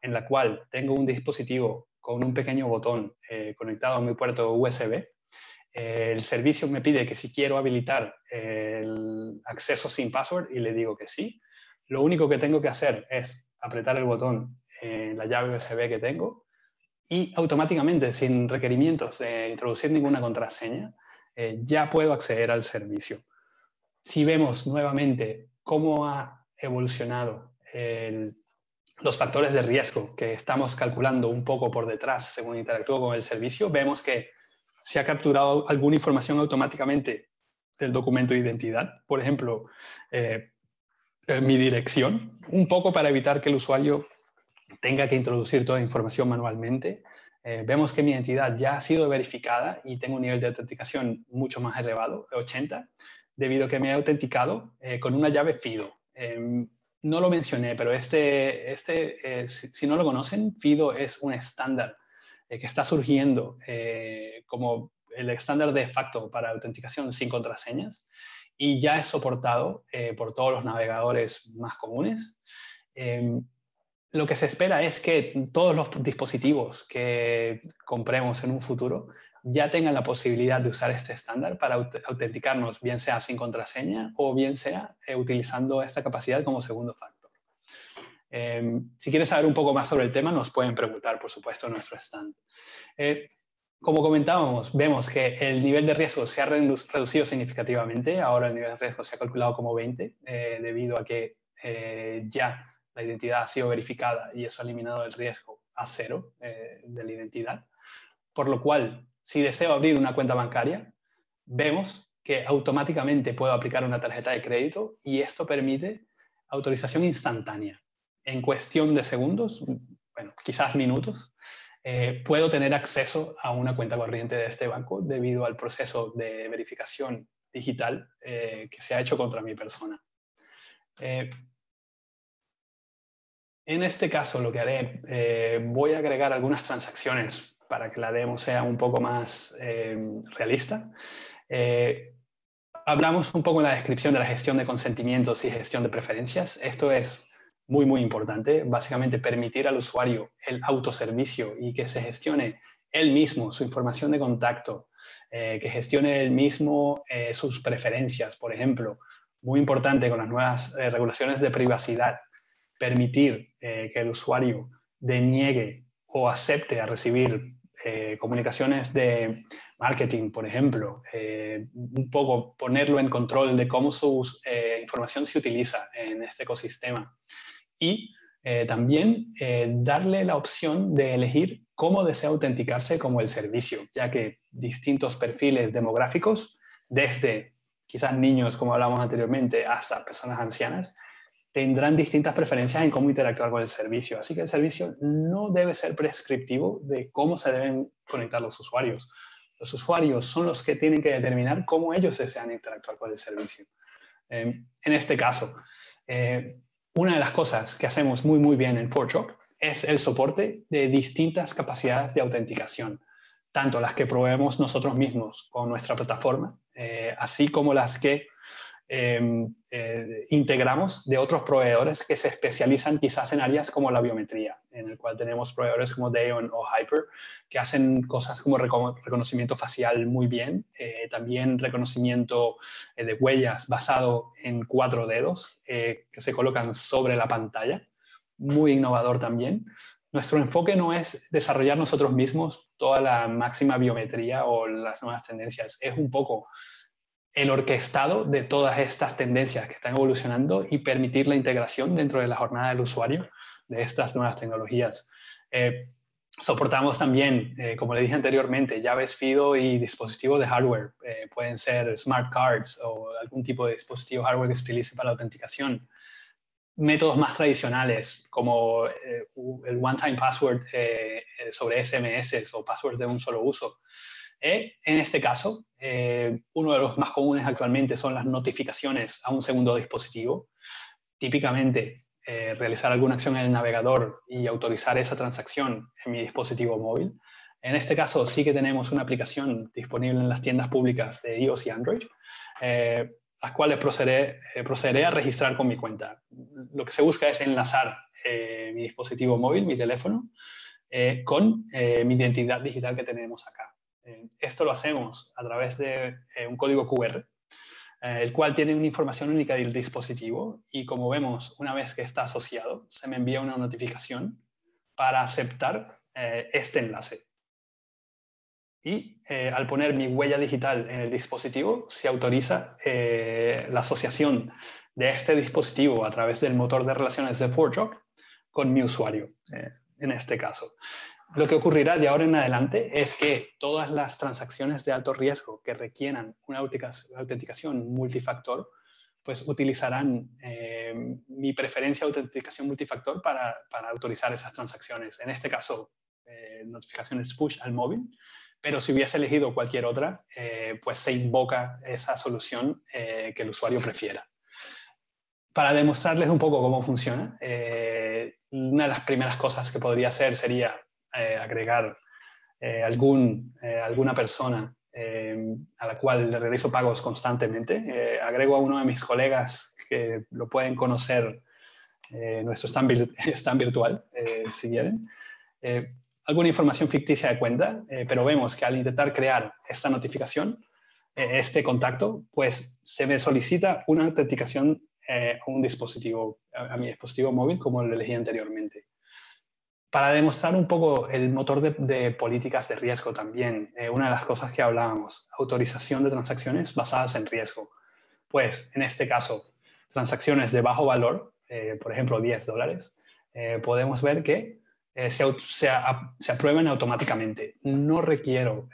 S3: en la cual tengo un dispositivo con un pequeño botón conectado a mi puerto USB. El servicio me pide que si quiero habilitar el acceso sin password y le digo que sí. Lo único que tengo que hacer es apretar el botón en la llave USB que tengo y automáticamente, sin requerimientos de introducir ninguna contraseña, eh, ya puedo acceder al servicio. Si vemos nuevamente cómo ha evolucionado los factores de riesgo que estamos calculando un poco por detrás según interactúo con el servicio, vemos que se ha capturado alguna información automáticamente del documento de identidad. Por ejemplo, eh, eh, mi dirección, un poco para evitar que el usuario tenga que introducir toda la información manualmente. Eh, vemos que mi identidad ya ha sido verificada y tengo un nivel de autenticación mucho más elevado, 80, debido a que me he autenticado eh, con una llave FIDO. Em, no lo mencioné, pero este, este si, si, no lo conocen, FIDO es un estándar que está surgiendo como el estándar de facto para autenticación sin contraseñas y ya es soportado por todos los navegadores más comunes. Em, lo que se espera es que todos los dispositivos que compremos en un futuro ya tengan la posibilidad de usar este estándar para autenticarnos, bien sea sin contraseña o bien sea eh, utilizando esta capacidad como segundo factor. Em, si quieres saber un poco más sobre el tema, nos pueden preguntar, por supuesto, en nuestro stand. Eh, como comentábamos, vemos que el nivel de riesgo se ha reducido significativamente. Ahora el nivel de riesgo se ha calculado como 20, eh, debido a que ya la identidad ha sido verificada y eso ha eliminado el riesgo a cero eh, de la identidad. Por lo cual, si deseo abrir una cuenta bancaria, vemos que automáticamente puedo aplicar una tarjeta de crédito y esto permite autorización instantánea. En cuestión de segundos, bueno, quizás minutos, eh, puedo tener acceso a una cuenta corriente de este banco debido al proceso de verificación digital eh, que se ha hecho contra mi persona. En este caso lo que haré, eh, voy a agregar algunas transacciones para que la demo sea un poco más eh, realista. Eh, hablamos un poco en la descripción de la gestión de consentimientos y gestión de preferencias. Esto es muy, muy importante. Básicamente permitir al usuario el autoservicio y que se gestione él mismo su información de contacto, que gestione él mismo sus preferencias, por ejemplo. Muy importante con las nuevas regulaciones de privacidad permitir eh, que el usuario deniegue o acepte a recibir eh, comunicaciones de marketing, por ejemplo, eh, un poco ponerlo en control de cómo su información se utiliza en este ecosistema. Y también darle la opción de elegir cómo desea autenticarse como el servicio, ya que distintos perfiles demográficos, desde quizás niños, como hablamos anteriormente, hasta personas ancianas, tendrán distintas preferencias en cómo interactuar con el servicio. Así que el servicio no debe ser prescriptivo de cómo se deben conectar los usuarios. Los usuarios son los que tienen que determinar cómo ellos desean interactuar con el servicio. Eh, en este caso, eh, una de las cosas que hacemos muy, muy bien en Fortshop es el soporte de distintas capacidades de autenticación, tanto las que proveemos nosotros mismos con nuestra plataforma, eh, así como las que Em, eh, integramos de otros proveedores que se especializan quizás en áreas como la biometría, en el cual tenemos proveedores como Dayon o Hyper que hacen cosas como reconocimiento facial muy bien, eh, también reconocimiento eh, de huellas basado en cuatro dedos que se colocan sobre la pantalla, muy innovador también. Nuestro enfoque no es desarrollar nosotros mismos toda la máxima biometría o las nuevas tendencias, es un poco el orquestado de todas estas tendencias que están evolucionando y permitir la integración dentro de la jornada del usuario de estas nuevas tecnologías. Eh, soportamos también, eh, como le dije anteriormente, llaves FIDO y dispositivos de hardware. Eh, pueden ser smart cards o algún tipo de dispositivo hardware que se utilice para la autenticación. Métodos más tradicionales como el one-time password sobre SMS o password de un solo uso. en este caso, uno de los más comunes actualmente son las notificaciones a un segundo dispositivo. Típicamente eh, realizar alguna acción en el navegador y autorizar esa transacción en mi dispositivo móvil. En este caso sí que tenemos una aplicación disponible en las tiendas públicas de iOS y Android, eh, las cuales eh, procederé, a registrar con mi cuenta. Lo que se busca es enlazar mi dispositivo móvil, mi teléfono, con mi identidad digital que tenemos acá. esto lo hacemos a través de un código QR eh, el cual tiene una información única del dispositivo y como vemos, una vez que está asociado, se me envía una notificación para aceptar eh, este enlace. Y eh, al poner mi huella digital en el dispositivo, se autoriza la asociación de este dispositivo a través del motor de relaciones de ForgeRock con mi usuario, en este caso. Lo que ocurrirá de ahora en adelante es que todas las transacciones de alto riesgo que requieran una autenticación multifactor, pues utilizarán eh, mi preferencia de autenticación multifactor para, autorizar esas transacciones. En este caso, eh, notificaciones push al móvil, pero si hubiese elegido cualquier otra, eh, pues se invoca esa solución que el usuario prefiera. Para demostrarles un poco cómo funciona, una de las primeras cosas que podría hacer sería eh, agregar eh, algún, eh, alguna persona a la cual le realizo pagos constantemente. agrego a uno de mis colegas que lo pueden conocer, nuestro stand, stand virtual, si quieren. alguna información ficticia de cuenta, pero vemos que al intentar crear esta notificación, este contacto, pues se me solicita una autenticación a un dispositivo, a, mi dispositivo móvil, como lo elegí anteriormente. Para demostrar un poco el motor de, políticas de riesgo también, eh, una de las cosas que hablábamos, autorización de transacciones basadas en riesgo. Pues en este caso, transacciones de bajo valor, eh, por ejemplo 10 dólares, eh, podemos ver que se, se, se, aprueban automáticamente. No requiero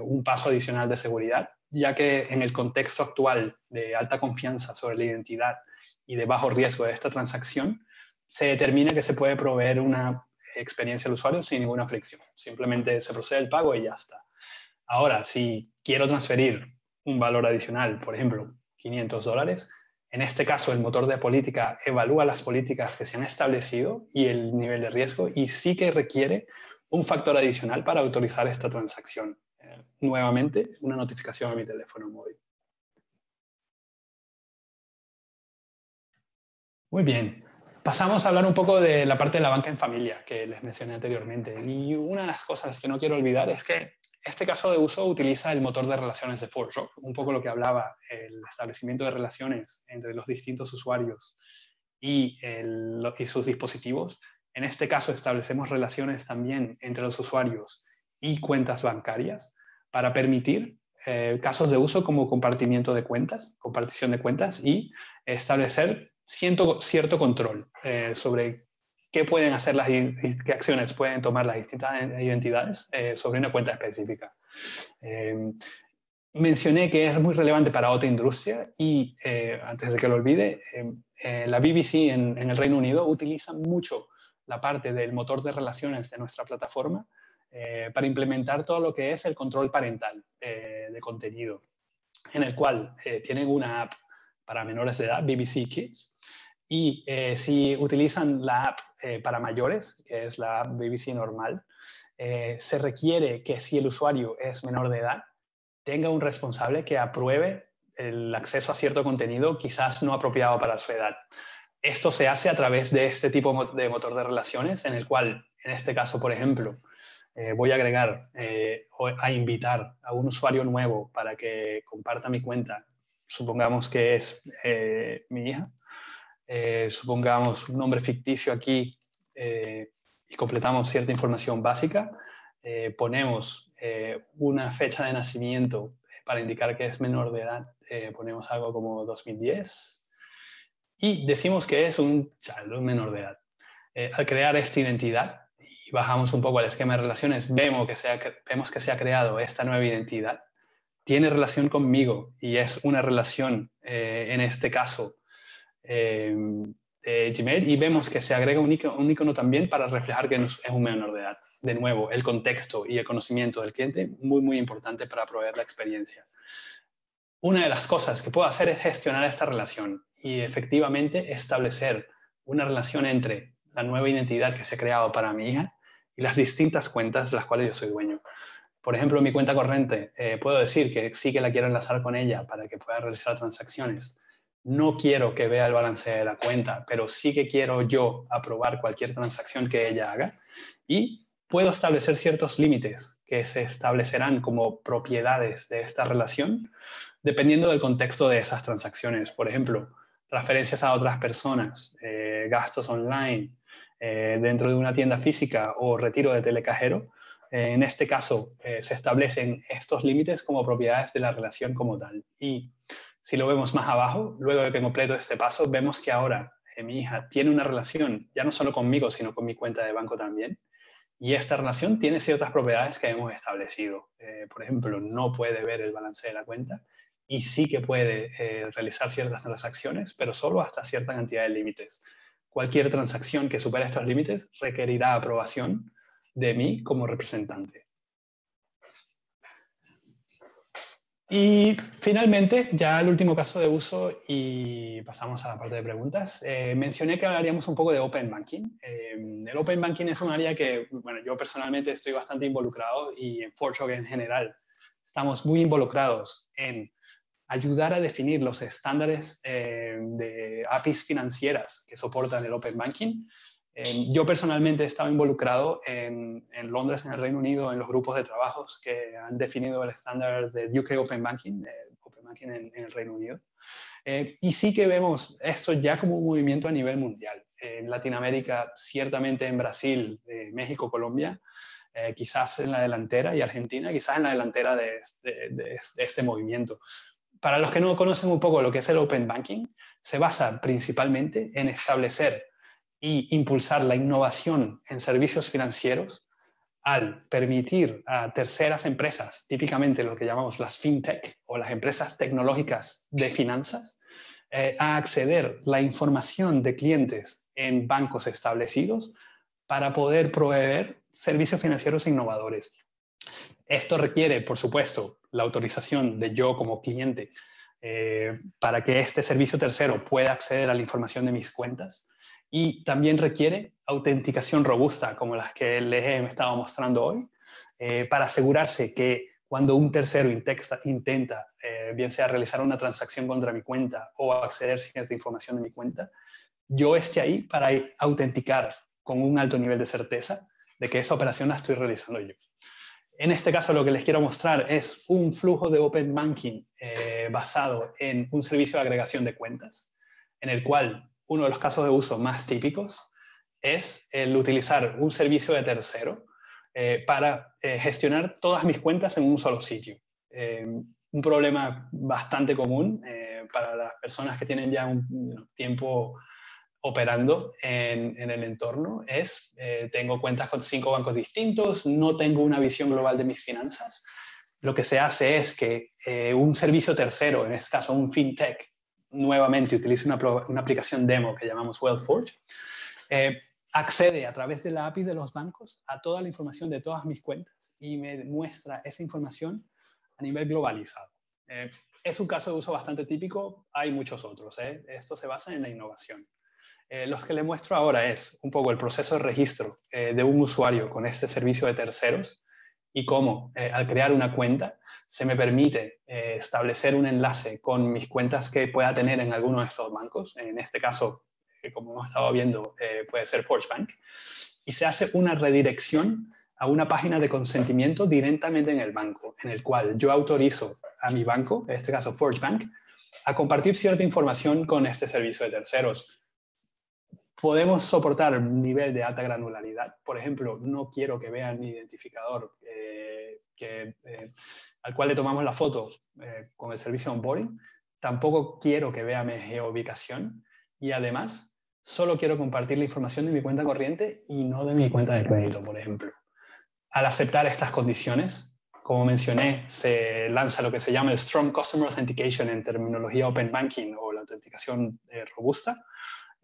S3: un paso adicional de seguridad, ya que en el contexto actual de alta confianza sobre la identidad y de bajo riesgo de esta transacción, se determina que se puede proveer una experiencia del usuario sin ninguna fricción. Simplemente se procede el pago y ya está. Ahora, si quiero transferir un valor adicional, por ejemplo, 500 dólares, en este caso el motor de política evalúa las políticas que se han establecido y el nivel de riesgo y sí que requiere un factor adicional para autorizar esta transacción. Nuevamente, una notificación a mi teléfono móvil. Muy bien, Pasamos a hablar un poco de la parte de la banca en familia que les mencioné anteriormente. Y una de las cosas que no quiero olvidar es que este caso de uso utiliza el motor de relaciones de ForgeRock, un poco lo que hablaba, el establecimiento de relaciones entre los distintos usuarios y, sus dispositivos. En este caso establecemos relaciones también entre los usuarios y cuentas bancarias para permitir eh, casos de uso como compartimiento de cuentas, compartición de cuentas y establecer siento cierto control eh, sobre qué pueden hacer las qué acciones pueden tomar las distintas identidades eh, sobre una cuenta específica. Em, mencioné que es muy relevante para otra industria y eh, antes de que lo olvide, em, la BBC en, en, el Reino Unido utiliza mucho la parte del motor de relaciones de nuestra plataforma para implementar todo lo que es el control parental de contenido, en el cual tienen una app para menores de edad, BBC Kids, y eh, si utilizan la app eh, para mayores, que es la BBC normal, eh, se requiere que si el usuario es menor de edad, tenga un responsable que apruebe el acceso a cierto contenido quizás no apropiado para su edad. Esto se hace a través de este tipo de motor de relaciones, en el cual, en este caso, por ejemplo, voy a agregar o a invitar a un usuario nuevo para que comparta mi cuenta. Supongamos que es mi hija eh, supongamos un nombre ficticio aquí eh, y completamos cierta información básica, eh, ponemos una fecha de nacimiento para indicar que es menor de edad, ponemos algo como 2010 y decimos que es un child, menor de edad. al crear esta identidad y bajamos un poco al esquema de relaciones, vemos que, se vemos que se ha creado esta nueva identidad, tiene relación conmigo y es una relación, en este caso, Em, de Gmail y vemos que se agrega un icono, también para reflejar que es un menor de edad. De nuevo, el contexto y el conocimiento del cliente, muy, muy importante para proveer la experiencia. Una de las cosas que puedo hacer es gestionar esta relación y efectivamente establecer una relación entre la nueva identidad que se ha creado para mi hija y las distintas cuentas de las cuales yo soy dueño. Por ejemplo, mi cuenta corriente, eh, puedo decir que sí que la quiero enlazar con ella para que pueda realizar transacciones. No quiero que vea el balance de la cuenta, pero sí que quiero yo aprobar cualquier transacción que ella haga. Y puedo establecer ciertos límites que se establecerán como propiedades de esta relación, dependiendo del contexto de esas transacciones. Por ejemplo, transferencias a otras personas, eh, gastos online, eh, dentro de una tienda física o retiro de telecajero, eh, en este caso, eh, se establecen estos límites como propiedades de la relación como tal. Y si lo vemos más abajo, luego de que completo este paso, vemos que ahora eh, mi hija tiene una relación ya no solo conmigo, sino con mi cuenta de banco también. Y esta relación tiene ciertas propiedades que hemos establecido. por ejemplo, no puede ver el balance de la cuenta y sí que puede realizar ciertas transacciones, pero solo hasta cierta cantidad de límites. Cualquier transacción que supere estos límites requerirá aprobación de mí como representante. Y finalmente, ya el último caso de uso y pasamos a la parte de preguntas. Eh, mencioné que hablaríamos un poco de Open Banking. Eh, el Open Banking es un área que, bueno, yo personalmente estoy bastante involucrado y en Fortune en general estamos muy involucrados en ayudar a definir los estándares eh, de APIs financieras que soportan el Open Banking Em, yo personalmente he estado involucrado en, Londres, en el Reino Unido, en los grupos de trabajos que han definido el estándar de UK Open Banking, Open Banking en, el Reino Unido. Eh, y sí que vemos esto ya como un movimiento a nivel mundial. En Latinoamérica, ciertamente en Brasil, México, Colombia, eh, quizás en la delantera y Argentina, quizás en la delantera de, de este movimiento. Para los que no conocen un poco lo que es el Open Banking, se basa principalmente en establecer y impulsar la innovación en servicios financieros al permitir a terceras empresas, típicamente lo que llamamos las fintech o las empresas tecnológicas de finanzas, eh, a acceder la información de clientes en bancos establecidos para poder proveer servicios financieros innovadores. Esto requiere, por supuesto, la autorización de yo como cliente eh, para que este servicio tercero pueda acceder a la información de mis cuentas y también requiere autenticación robusta, como las que les he estado mostrando hoy, eh, para asegurarse que cuando un tercero intenta, eh, bien sea realizar una transacción contra mi cuenta o acceder a cierta información de mi cuenta, yo esté ahí para autenticar con un alto nivel de certeza de que esa operación la estoy realizando yo. En este caso lo que les quiero mostrar es un flujo de Open Banking eh, basado en un servicio de agregación de cuentas, en el cual uno de los casos de uso más típicos es el utilizar un servicio de tercero eh, para eh, gestionar todas mis cuentas en un solo sitio. Eh, un problema bastante común para las personas que tienen ya un tiempo operando en, en, el entorno es, tengo cuentas con cinco bancos distintos, no tengo una visión global de mis finanzas. Lo que se hace es que un servicio tercero, en este caso un fintech, nuevamente utilice una, aplicación demo que llamamos WealthForge, eh, accede a través de la API de los bancos a toda la información de todas mis cuentas y me muestra esa información a nivel globalizado. Eh, es un caso de uso bastante típico, hay muchos otros. ¿eh? Esto se basa en la innovación. los que le muestro ahora es un poco el proceso de registro de un usuario con este servicio de terceros y cómo al crear una cuenta se me permite eh, establecer un enlace con mis cuentas que pueda tener en alguno de estos bancos. En este caso, eh, como hemos estado viendo, eh, puede ser Forge Bank. Y se hace una redirección a una página de consentimiento directamente en el banco, en el cual yo autorizo a mi banco, en este caso Forge Bank, a compartir cierta información con este servicio de terceros. Podemos soportar un nivel de alta granularidad. Por ejemplo, no quiero que vean mi identificador que al cual le tomamos la foto eh, con el servicio onboarding. Tampoco quiero que vea mi geoubicación y además solo quiero compartir la información de mi cuenta corriente y no de mi cuenta de crédito, por ejemplo. Al aceptar estas condiciones, como mencioné, se lanza lo que se llama el Strong Customer Authentication en terminología Open Banking o la autenticación eh, robusta.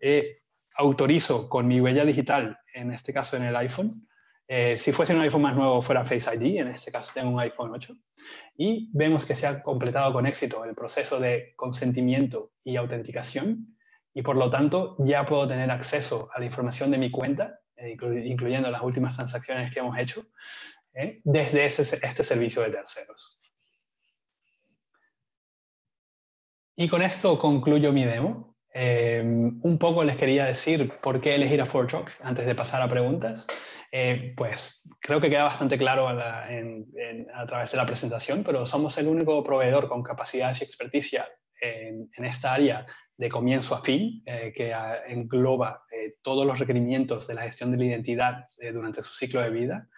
S3: Eh, autorizo con mi huella digital, en este caso en el iPhone, eh, si fuese un iPhone más nuevo fuera Face ID, en este caso tengo un iPhone 8, y vemos que se ha completado con éxito el proceso de consentimiento y autenticación y por lo tanto ya puedo tener acceso a la información de mi cuenta, eh, incluyendo las últimas transacciones que hemos hecho, ¿eh? desde este servicio de terceros. Y con esto concluyo mi demo. Eh, un poco les quería decir por qué elegir a ForgeRock antes de pasar a preguntas. pues creo que queda bastante claro a, través de la presentación, pero somos el único proveedor con capacidades y experticia en, esta área de comienzo a fin, eh, que engloba eh, todos los requerimientos de la gestión de la identidad eh, durante su ciclo de vida.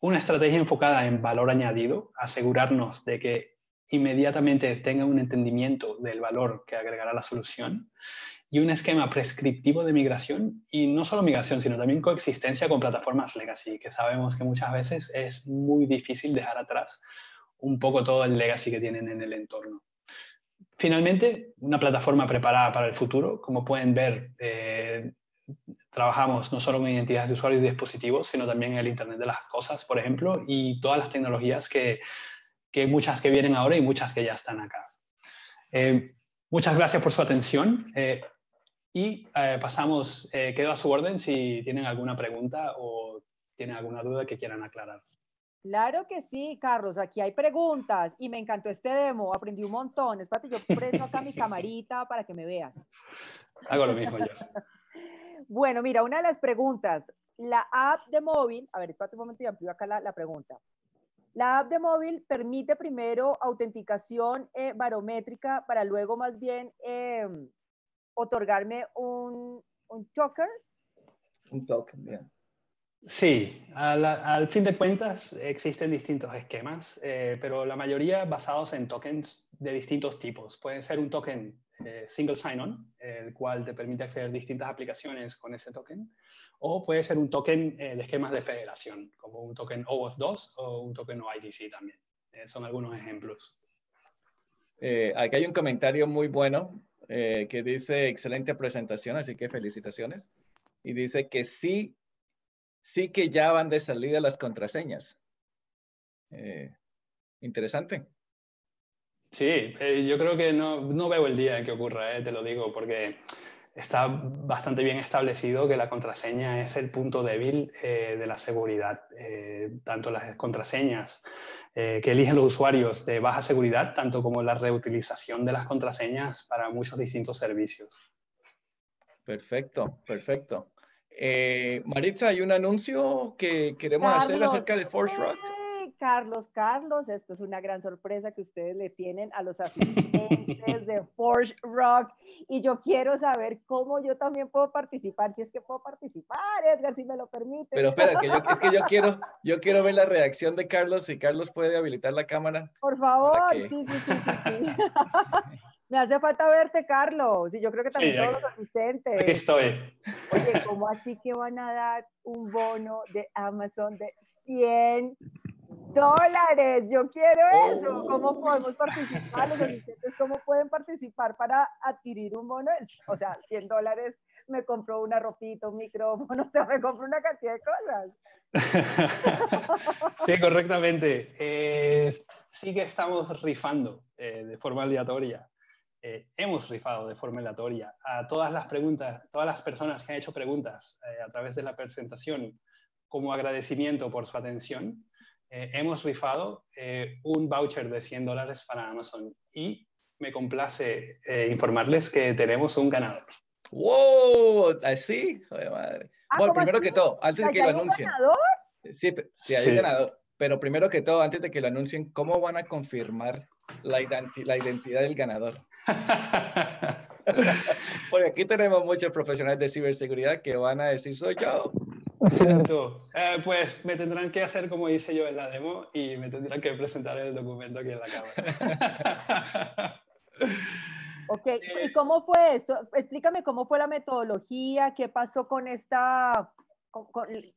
S3: Una estrategia enfocada en valor añadido, asegurarnos de que inmediatamente tenga un entendimiento del valor que agregará la solución y un esquema prescriptivo de migración y no solo migración, sino también coexistencia con plataformas legacy, que sabemos que muchas veces es muy difícil dejar atrás un poco todo el legacy que tienen en el entorno. Finalmente, una plataforma preparada para el futuro. Como pueden ver, eh, trabajamos no solo con identidades de usuario y dispositivos, sino también el Internet de las Cosas, por ejemplo, y todas las tecnologías que, que muchas que vienen ahora y muchas que ya están acá. Eh, muchas gracias por su atención eh, y pasamos, quedo a su orden si tienen alguna pregunta o tienen alguna duda que quieran aclarar.
S2: Claro que sí, Carlos. Aquí hay preguntas y me encantó este demo. Aprendí un montón. Espérate, yo prendo acá mi camarita para que me veas.
S3: Hago lo mismo yo.
S2: bueno, mira, una de las preguntas. La app de móvil, a ver, espérate un momento y amplío acá la, pregunta. La app de móvil permite primero autenticación eh, barométrica para luego más bien em, otorgarme un, un token.
S1: Un token, bien.
S3: Sí, al, fin de cuentas existen distintos esquemas, eh, pero la mayoría basados en tokens de distintos tipos. Pueden ser un token eh, single sign-on, el cual te permite acceder a distintas aplicaciones con ese token, o puede ser un token eh, de esquemas de federación, como un token OAuth 2 o un token OIDC también. son algunos ejemplos.
S1: aquí hay un comentario muy bueno que dice excelente presentación, así que felicitaciones. Y dice que sí sí que ya van de salida las contraseñas. Eh, interesante.
S3: Sí, eh, yo creo que no, no, veo el día en que ocurra, eh, te lo digo, porque está bastante bien establecido que la contraseña es el punto débil de la seguridad. tanto las contraseñas que eligen los usuarios de baja seguridad, tanto como la reutilización de las contraseñas para muchos distintos servicios.
S1: Perfecto, perfecto. Eh, Maritza, hay un anuncio que queremos hacer acerca de Force Rock.
S2: Carlos, Carlos, esto es una gran sorpresa que ustedes le tienen a los asistentes de Force Rock y yo quiero saber cómo yo también puedo participar, si es que puedo participar, Edgar, si me lo permite.
S1: Pero espera, que yo, es que yo quiero, yo quiero ver la reacción de Carlos, si Carlos puede habilitar la cámara.
S2: Por favor, sí, sí, sí. sí. Me hace falta verte, Carlos. Y yo creo que también todos los asistentes.
S3: Aquí estoy.
S2: Oye, ¿cómo así que van a dar un bono de Amazon de 100 dólares? Yo quiero eso. ¿Cómo podemos participar? Los asistentes, ¿cómo pueden participar para adquirir un bono? O sea, 100 dólares me compró una ropita, un micrófono, o sea, me compró una cantidad de
S3: cosas. sí, correctamente. Eh, sí que estamos rifando eh, de forma aleatoria eh, hemos rifado de forma aleatoria a todas las preguntas, todas las personas que han hecho preguntas a través de la presentación como agradecimiento por su atención. Eh, hemos rifado un voucher de 100 dólares para Amazon y me complace informarles que tenemos un ganador.
S1: ¡Wow! ¿Así? Joder, madre. Ah, bueno, primero que todo, antes de que lo anuncien. ¿Ganador? Sí, sí, hay un ganador. Pero primero que todo, antes de que lo anuncien, ¿cómo van a confirmar la, la identidad del ganador. Porque aquí tenemos muchos profesionales de ciberseguridad que van a decir, soy yo.
S3: Eh, pues me tendrán que hacer como hice yo en la demo y me tendrán que presentar el documento aquí en la cámara.
S2: ok, ¿y cómo fue esto? Explícame cómo fue la metodología, qué pasó con esta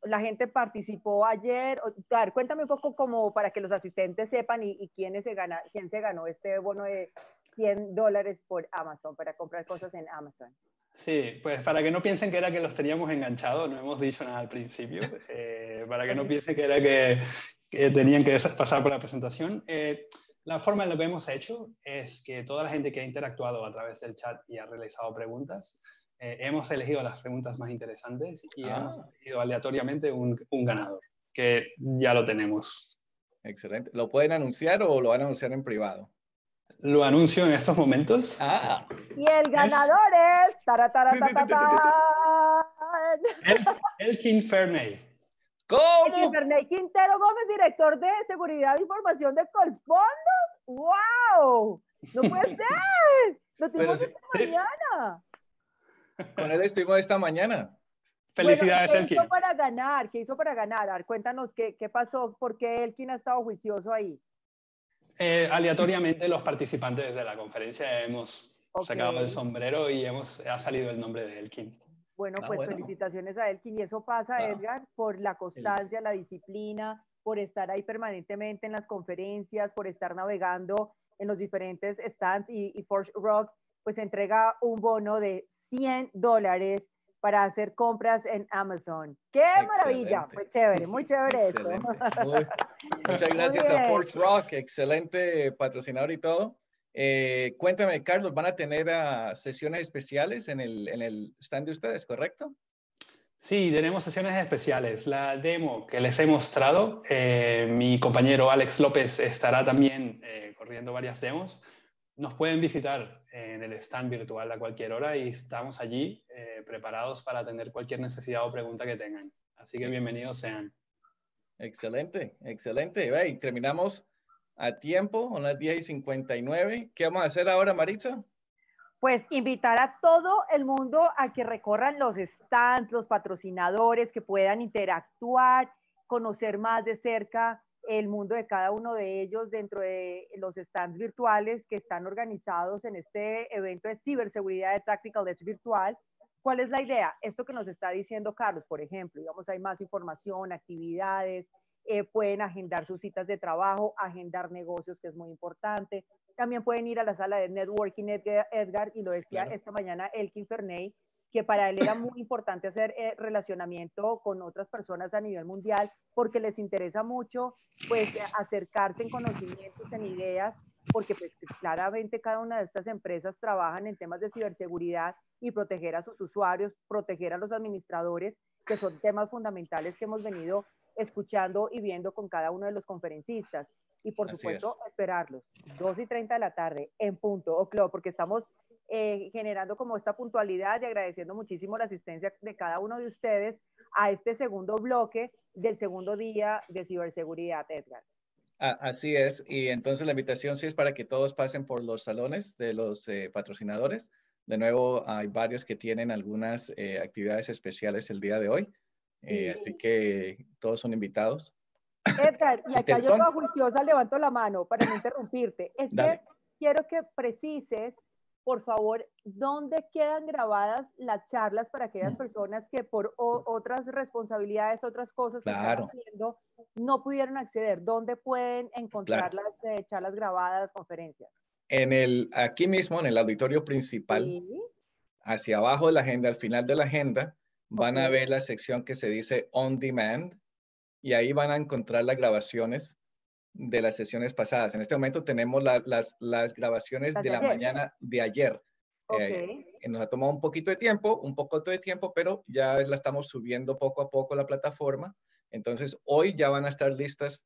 S2: la gente participó ayer. A ver, cuéntame un poco como para que los asistentes sepan y, y quiénes se gana, quién se ganó este bono de 100 dólares por Amazon para comprar cosas en Amazon.
S3: Sí, pues para que no piensen que era que los teníamos enganchados, no hemos dicho nada al principio, eh, para que no piensen que era que, tenían que pasar por la presentación. Eh, La forma en la que hemos hecho es que toda la gente que ha interactuado a través del chat y ha realizado preguntas, eh, hemos elegido las preguntas más interesantes y
S1: Ah.
S3: hemos elegido aleatoriamente un, un ganador, que ya lo tenemos.
S1: Excelente. ¿Lo pueden anunciar o lo van a anunciar en privado?
S3: Lo anuncio en estos momentos.
S1: Ah,
S2: Y el ganador es...
S3: Elkin Ferney.
S1: ¿cómo?
S2: Ferney Quintero Gómez, director de Seguridad e Información de Colfondos. ¡Wow! ¡No puede ser! Lo tuvimos
S1: sí,
S2: esta
S3: sí.
S2: mañana.
S1: Con él estuvimos esta mañana.
S3: Felicidades,
S2: Bueno, ¿Qué
S3: Elkin.
S2: hizo para ganar? ¿Qué hizo para ganar? A ver, cuéntanos qué, qué pasó, por qué Elkin ha estado juicioso ahí.
S3: Eh, aleatoriamente los participantes de la conferencia hemos sacado el sombrero y hemos, ha salido el nombre de Elkin.
S2: Bueno,
S1: Ah,
S2: pues
S1: bueno.
S2: felicitaciones a Elkin. Y eso pasa. Edgar, por la constancia, la disciplina, por estar ahí permanentemente en las conferencias, por estar navegando en los diferentes stands y, y Porsche Rock, pues entrega un bono de 100 dólares para hacer compras en Amazon. ¡Qué maravilla!
S1: Excelente.
S2: Muy chévere, muy chévere esto.
S1: Muy- muchas gracias a. Forge Rock, excelente patrocinador y todo. Eh, cuéntame, Carlos, ¿van a tener ah, sesiones especiales en el, en el stand de ustedes, correcto?
S3: Sí, tenemos sesiones especiales. La demo que les he mostrado, eh, mi compañero Alex López estará también eh, corriendo varias demos. Nos pueden visitar en el stand virtual a cualquier hora y estamos allí eh, preparados para atender cualquier necesidad o pregunta que tengan. Así que bienvenidos sean.
S1: Excelente, excelente. Ve, y terminamos a tiempo, a las 10 y 59. ¿Qué vamos a hacer ahora, Maritza?
S2: Pues invitar a todo el mundo a que recorran los stands, los patrocinadores, que puedan interactuar, conocer más de cerca el mundo de cada uno de ellos dentro de los stands virtuales que están organizados en este evento de ciberseguridad de Tactical Edge Virtual. ¿Cuál es la idea? Esto que nos está diciendo Carlos, por ejemplo, digamos, hay más información, actividades, eh, pueden agendar sus citas de trabajo, agendar negocios, que es muy importante. También pueden ir a la sala de networking, Edgar, y lo decía
S1: Claro.
S2: esta mañana Elkin Ferney, que para él era muy importante hacer eh, relacionamiento con otras personas a nivel mundial porque les interesa mucho pues eh, acercarse en conocimientos, en ideas, porque pues claramente cada una de estas empresas trabajan en temas de ciberseguridad y proteger a sus usuarios, proteger a los administradores, que son temas fundamentales que hemos venido escuchando y viendo con cada uno de los conferencistas. Y por
S1: Así
S2: supuesto, esperarlos, 2 y 30 de la tarde, en punto, o porque estamos eh, generando como esta puntualidad y agradeciendo muchísimo la asistencia de cada uno de ustedes a este segundo bloque del segundo día de ciberseguridad, Edgar.
S1: Ah, así es, y entonces la invitación sí es para que todos pasen por los salones de los eh, patrocinadores. De nuevo, hay varios que tienen algunas eh, actividades especiales el día de hoy, eh,
S2: Sí.
S1: así que todos son invitados.
S2: Edgar, y acá yo toda juiciosa levanto la mano para no interrumpirte. Es
S1: Dale.
S2: que quiero que precises, por favor, dónde quedan grabadas las charlas para aquellas
S1: Mm.
S2: personas que por otras responsabilidades, otras cosas que
S1: Claro.
S2: están haciendo, no pudieron acceder. ¿Dónde pueden encontrar
S1: Claro.
S2: las eh, charlas grabadas, conferencias?
S1: En el, aquí mismo, en el auditorio principal,
S2: Sí.
S1: hacia abajo de la agenda, al final de la agenda, van a ver la sección que se dice On Demand y ahí van a encontrar las grabaciones de las sesiones pasadas. En este momento tenemos la- las, las grabaciones de
S2: de
S1: la
S2: ayer.
S1: mañana de ayer. Eh, que nos ha tomado un poquito de tiempo, un poco de tiempo, pero ya la estamos subiendo poco a poco la plataforma. Entonces, hoy ya van a estar listas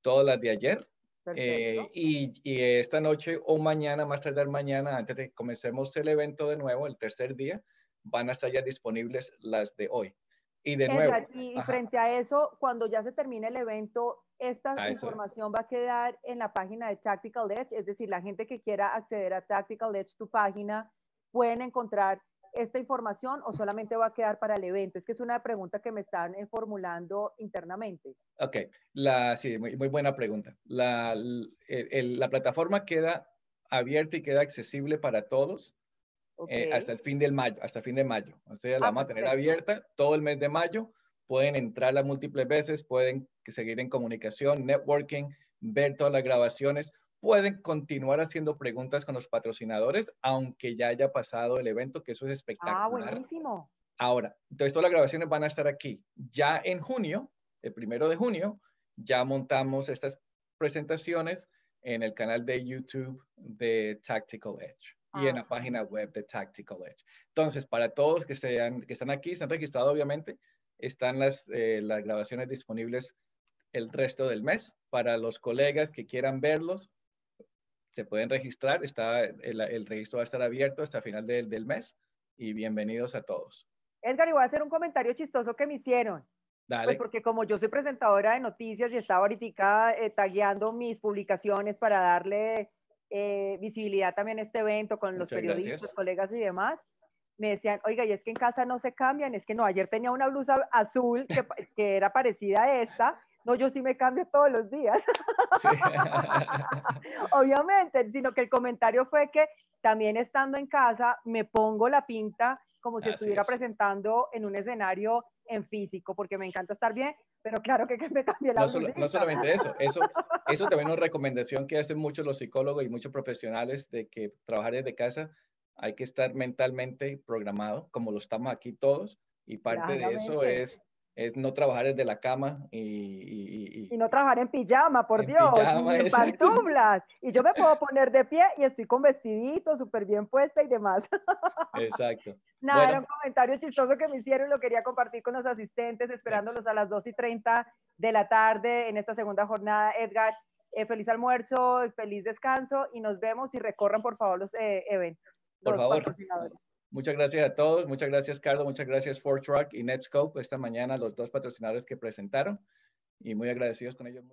S1: todas las de ayer. Eh, y, y esta noche o mañana, más tardar mañana, antes de que comencemos el evento de nuevo, el tercer día, van a estar ya disponibles las de hoy. Y de nuevo,
S2: y
S1: ajá.
S2: frente a eso, cuando ya se termine el evento, esta
S1: A eso.
S2: información va a quedar en la página de Tactical Edge, es decir, la gente que quiera acceder a Tactical Edge, tu página, pueden encontrar esta información o solamente va a quedar para el evento. Es que es una pregunta que me están eh, formulando internamente.
S1: Ok, la, sí, muy, muy buena pregunta. La, el- el- la plataforma queda abierta y queda accesible para todos
S2: Ok.
S1: eh, hasta el fin del mayo, hasta el fin de mayo. O sea, la
S2: Ah,
S1: vamos a tener
S2: perfecto.
S1: abierta todo el mes de mayo. Pueden entrar las múltiples veces, pueden seguir en comunicación, networking, ver todas las grabaciones. Pueden continuar haciendo preguntas con los patrocinadores, aunque ya haya pasado el evento, que eso es
S2: ah,
S1: espectacular.
S2: buenísimo.
S1: Ahora, entonces todas las grabaciones van a estar aquí. Ya en junio, el primero de junio, ya montamos estas presentaciones en el canal de YouTube de Tactical Edge y en la ah. página web de Tactical Edge. Entonces, para todos que, sean, que están aquí, están registrados obviamente, están las, eh, las grabaciones disponibles el resto del mes. Para los colegas que quieran verlos, se pueden registrar. Está, el, registro va a estar abierto hasta final del, del mes y bienvenidos a todos.
S2: Edgar, y voy a hacer un comentario chistoso que me hicieron. Dale. Pues porque como yo soy presentadora de noticias y estaba ahorita eh, tagueando mis publicaciones para darle eh, visibilidad también a este evento con los periodistas, colegas y demás, me decían, oiga, y es que en casa no se cambian, es que no, ayer tenía una blusa azul que, que era parecida a esta, no, yo sí me cambio todos los días. Obviamente, sino que el comentario fue que también estando en casa me pongo la pinta como si estuviera presentando en un escenario en físico, porque me encanta estar bien, pero claro que, me cambie la
S1: no, no solamente eso, eso, eso también es una recomendación que hacen muchos los psicólogos y muchos profesionales de que trabajar desde casa hay que estar mentalmente programado, como lo estamos aquí todos, y parte de eso es es no trabajar desde la cama y...
S2: Y, no trabajar en pijama, por Dios, en pantuflas. Y yo me puedo poner de pie y estoy con vestidito, súper bien puesta y demás.
S1: Exacto.
S2: Nada, era un comentario chistoso que me hicieron y lo quería compartir con los asistentes, esperándolos a las 2 y 30 de la tarde en esta segunda jornada. Edgar, eh, feliz almuerzo, feliz descanso y nos vemos y recorran por favor los eh, eventos.
S1: Por favor. Muchas gracias a todos. Muchas gracias, Carlos. Muchas gracias, Fortruck y Netscope esta mañana, los dos patrocinadores que presentaron. Y muy agradecidos con ellos.